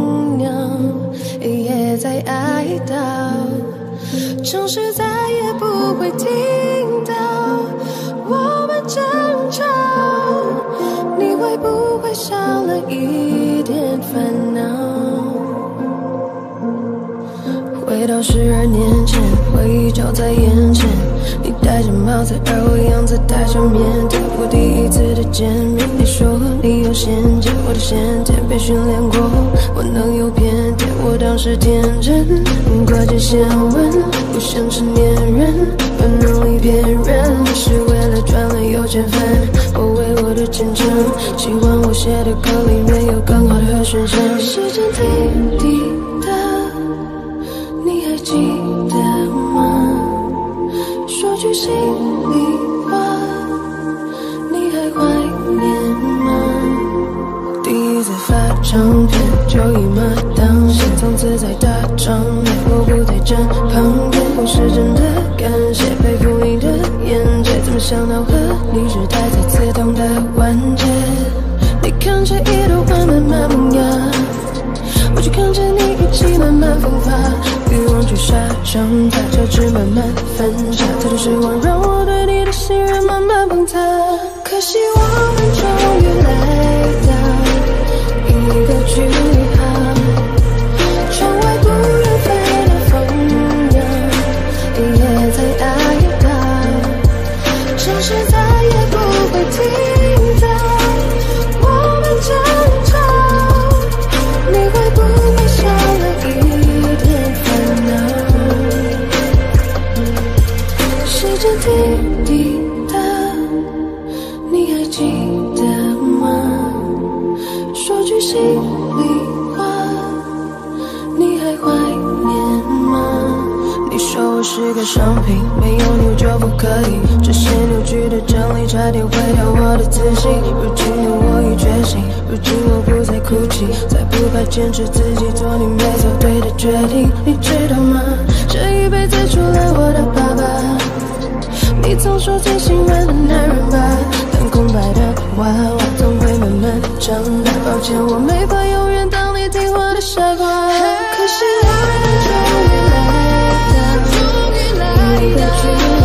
姑娘也在哀悼，城市再也不会听到我们争吵。你会不会少了一点烦恼？回到十二年前，回忆照在眼前，你戴着帽子，而我样子带着腼腆。我第一次的见面，你说。你有先见，我的先见被训练过，我能有偏见，我当时天真，挂着线问，不像成年人，有能力骗人，不是为了赚了有钱分，我为我的前程，希望我写的歌里面有更好的选项。时间滴滴答，你还记得吗？说句心。唱片就一马当先，从此在大场面，我不在站旁边，我是真的感谢佩服你的眼界，怎么想到和你是待在刺痛的关节？你看着一朵花慢慢萌芽。我却看着你一起慢慢风发，欲望就沙长大，交织慢慢分岔，太多失望让我对你的信任慢慢崩塌。可惜我们终于一个商品，没有你就不可以。这些扭曲的真理差点毁掉我的自信。如今的我已觉醒，如今我不再哭泣，再不怕坚持自己做你没做对的决定。你知道吗？这一辈子除了我的爸爸，你总说最心软的男人吧。但空白的娃娃总会慢慢长大。抱歉，我没法永远当你听话的傻瓜。到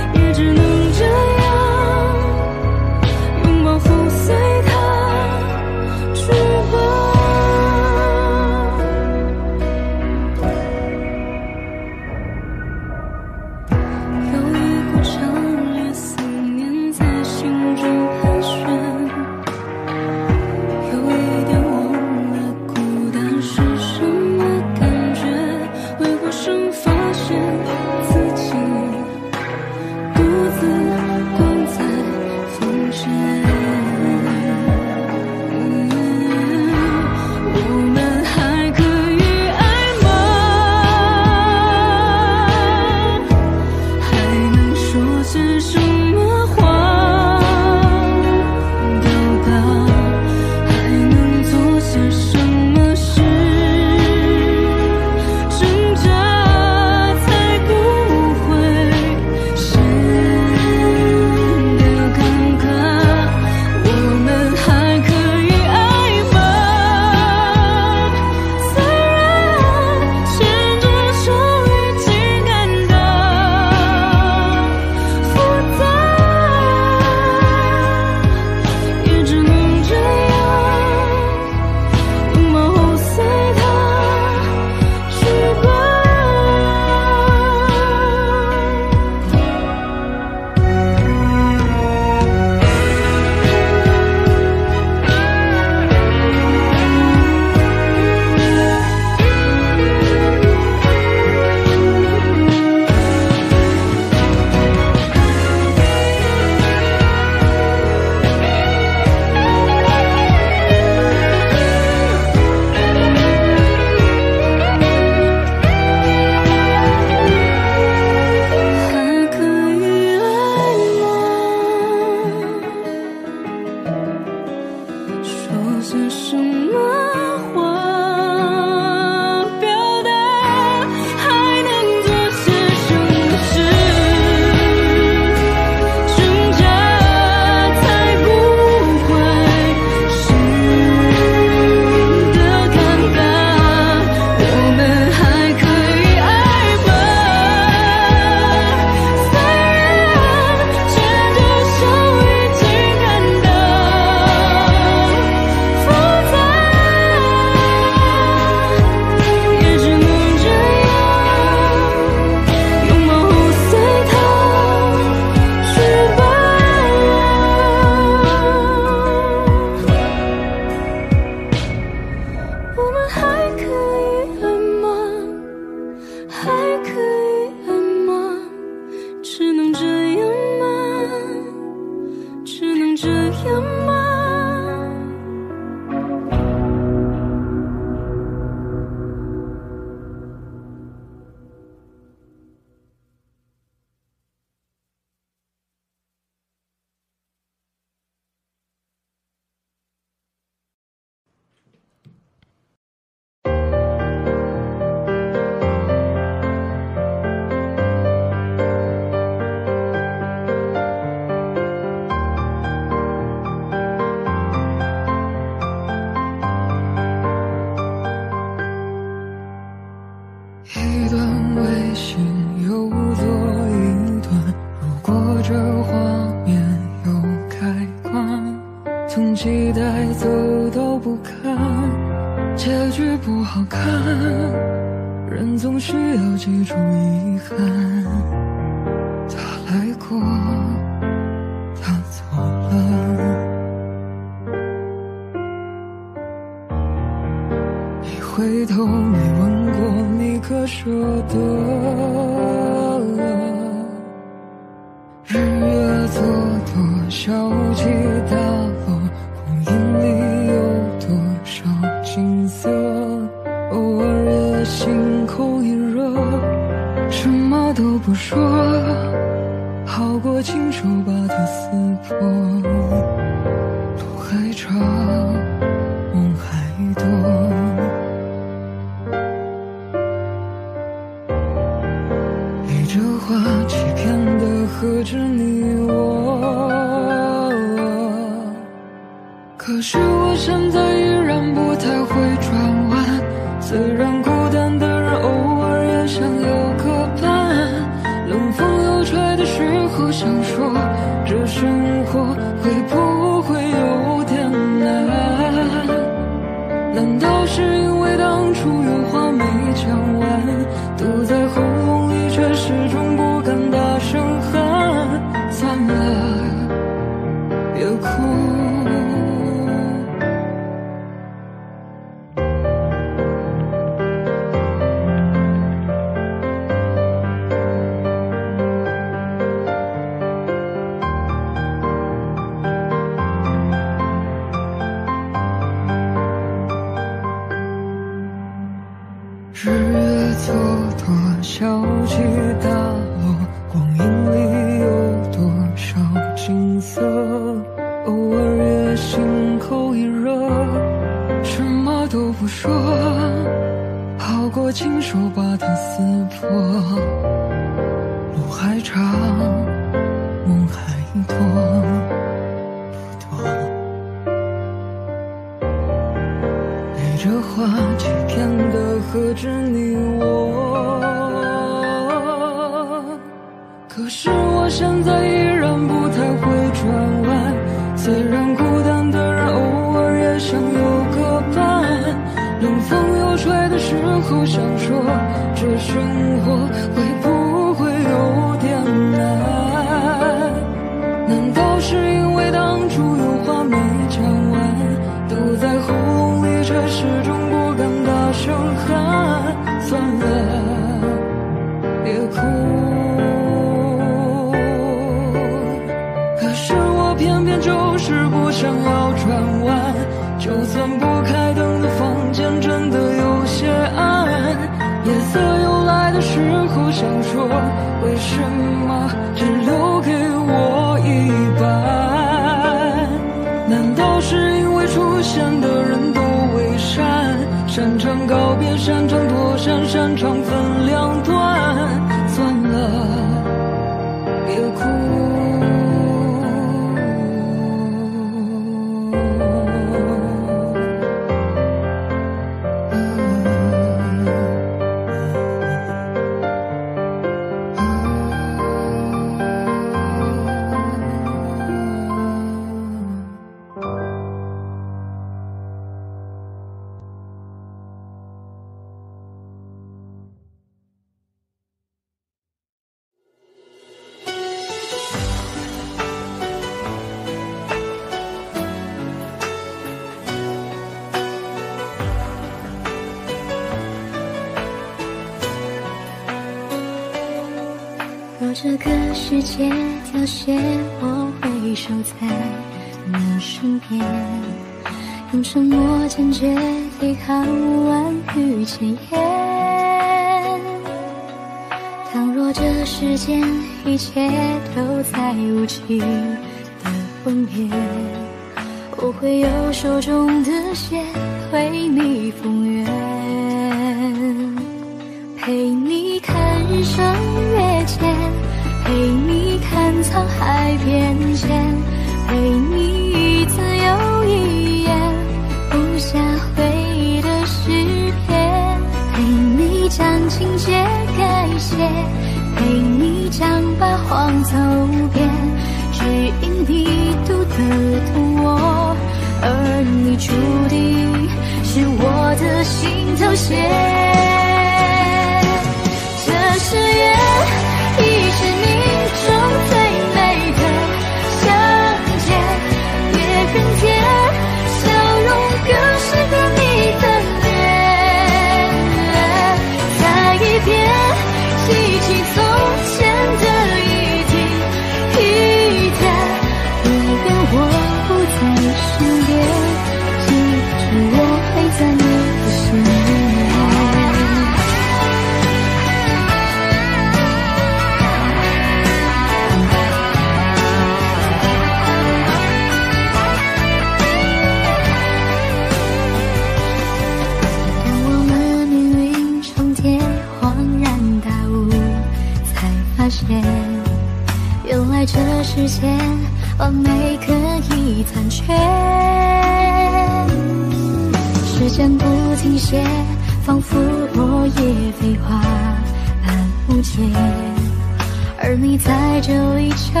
又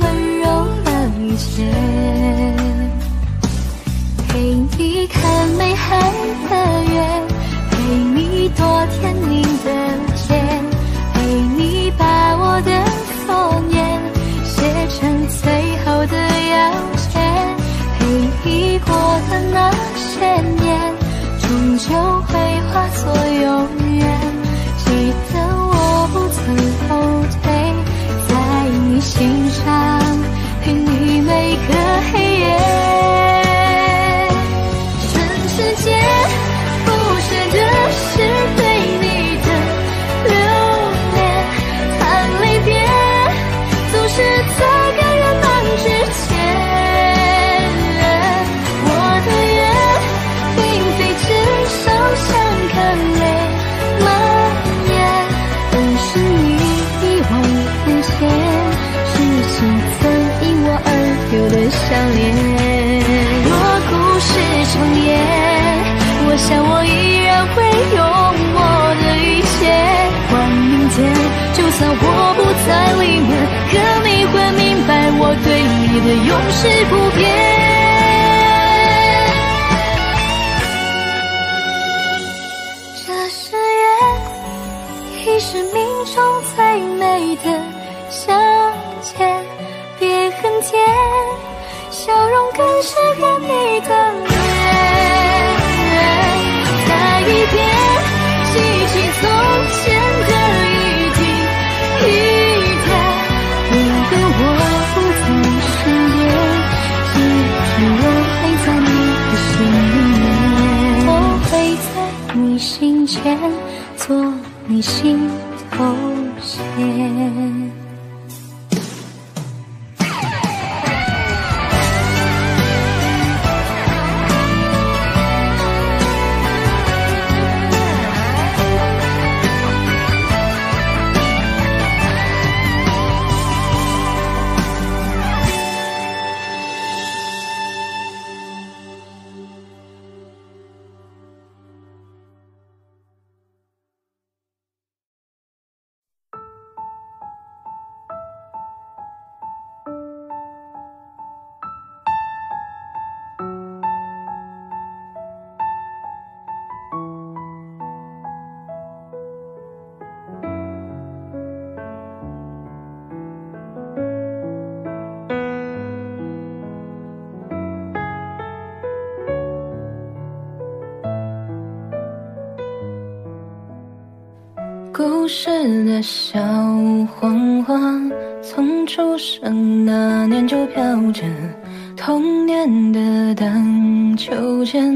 温柔了一切陪你看梅海的月陪你躲天明的街陪你把我的所念写成最后的药笺陪你过的那些年终究会化作永我不在里面，可你会明白我对你的永世不变。前做你心的小黄花，从出生那年就飘着童年的荡秋千，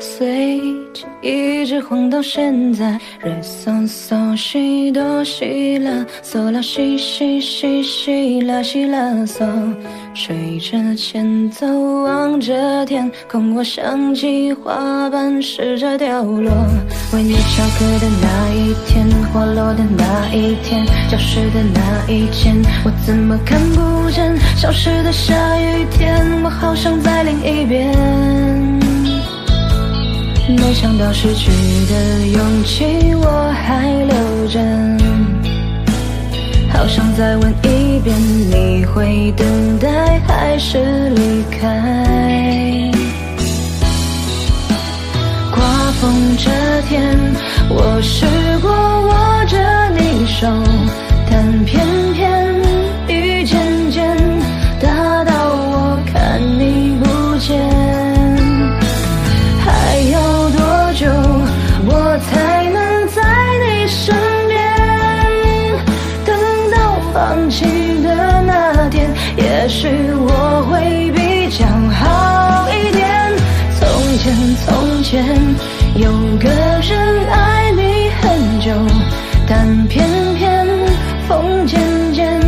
随着一直晃到现在。re so so 西哆西啦嗦啦西西西西啦西啦嗦，吹着前奏望着天空，我想起花瓣试着掉落。为你翘课的那一天，花落的那一天，教室的那一间，我怎么看不见？消失的下雨天，我好想再淋一遍。没想到失去的勇气我还留着，好想再问一遍，你会等待还是离开？刮风这天，我试过握着你手，但偏许我会比较好一点。从前，从前有个人爱你很久，但偏偏风渐渐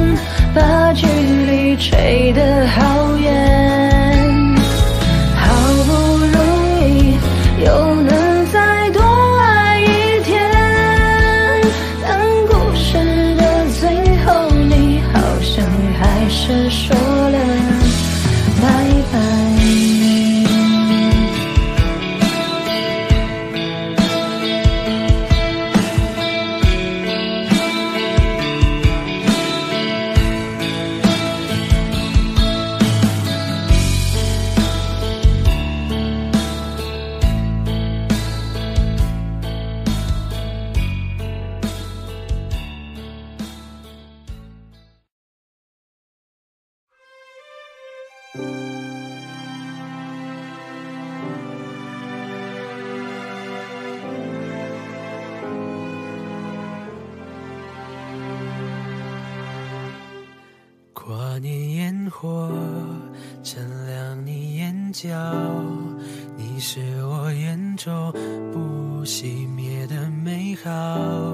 把距离吹得好远。角，你是我眼中不熄灭的美好。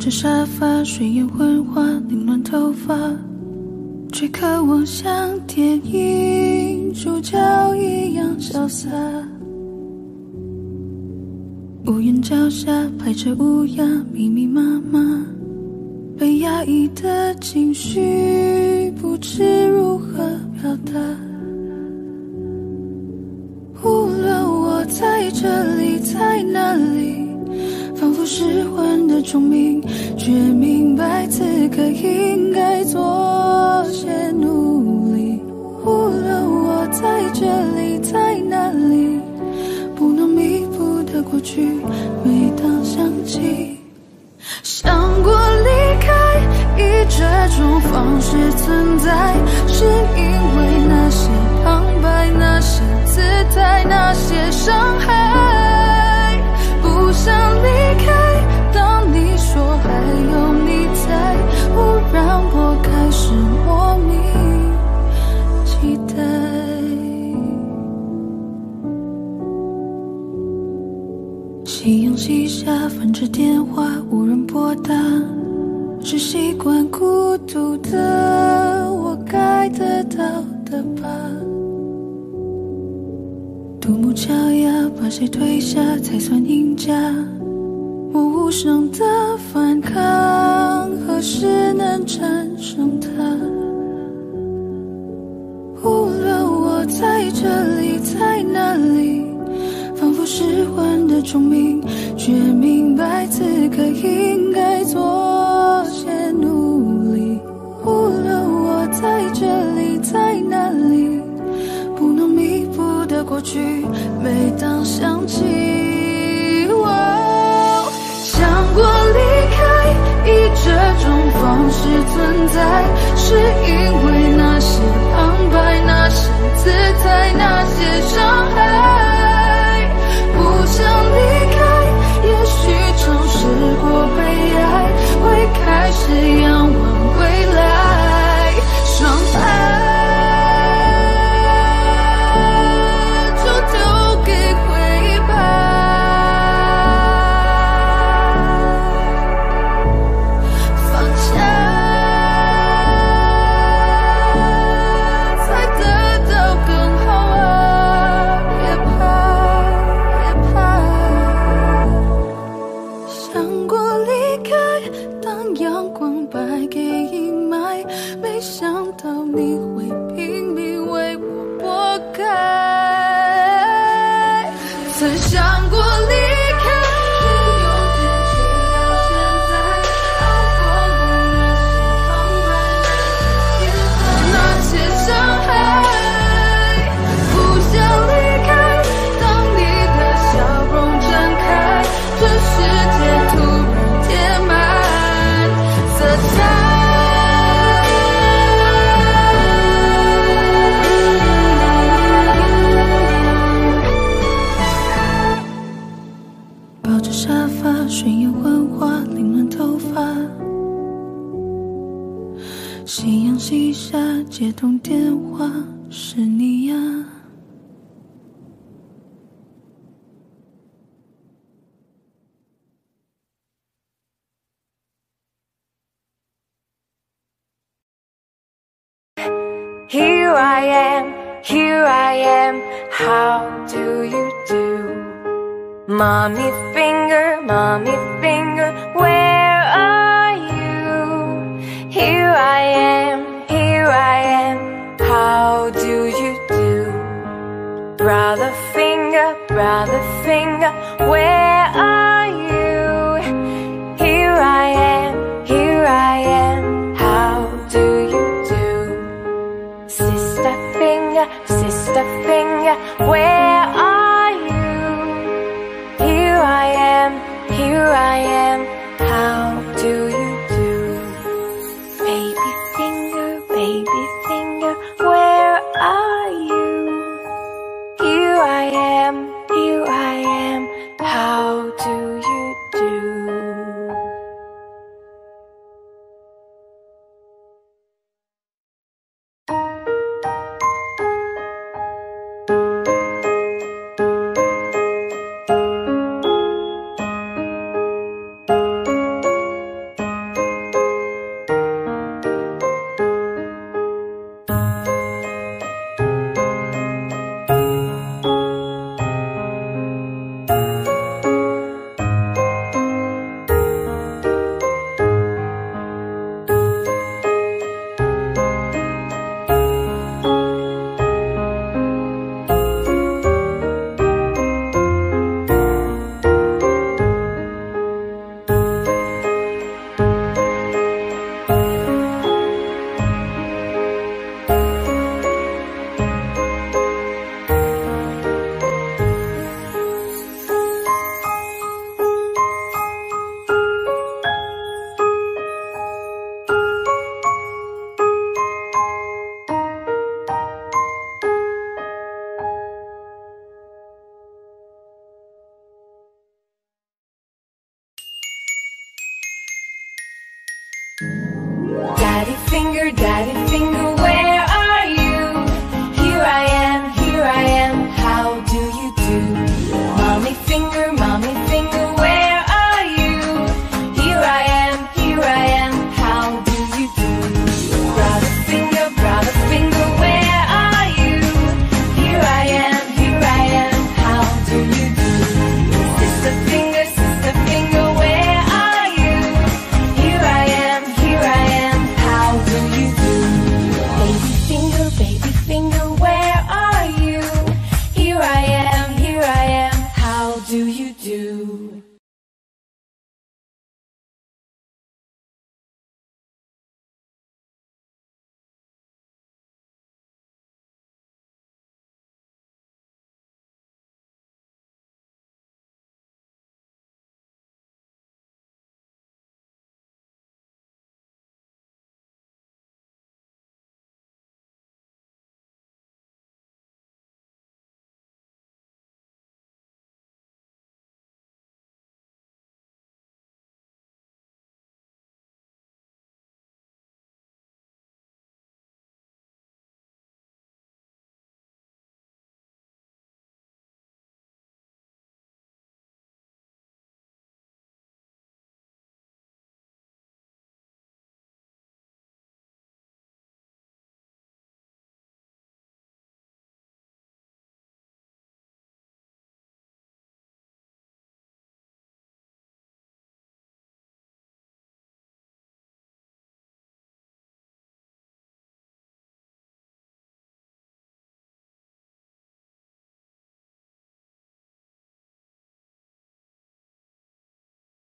着沙发，睡眼昏花，凌乱头发，却渴望像电影主角一样潇洒。屋檐脚下排着乌鸦，密密麻麻，被压抑的情绪不知如何表达。无论我在这里，在哪里。仿佛失魂的钟鸣，却明白此刻应该做些努力。无论我在这里，在哪里，不能弥补的过去，每当想起，想过离开，以这种方式存在，是因为那些旁白，那些姿态，那些伤害，下翻着电话，无人拨打，是习惯孤独的我该得到的吧？独木桥呀把谁推下才算赢家？我无声的反抗，何时能战胜他？无论我在这里，在哪里，失魂的钟鸣。却明白此刻应该做些努力。无论我在这里，在哪里，不能弥补的过去，每当想起，想过离开，以这种方式存在，是因为那些旁白，那些姿态，那些伤害，离开，也许尝。试过被爱，会开始仰望未来，伤曾想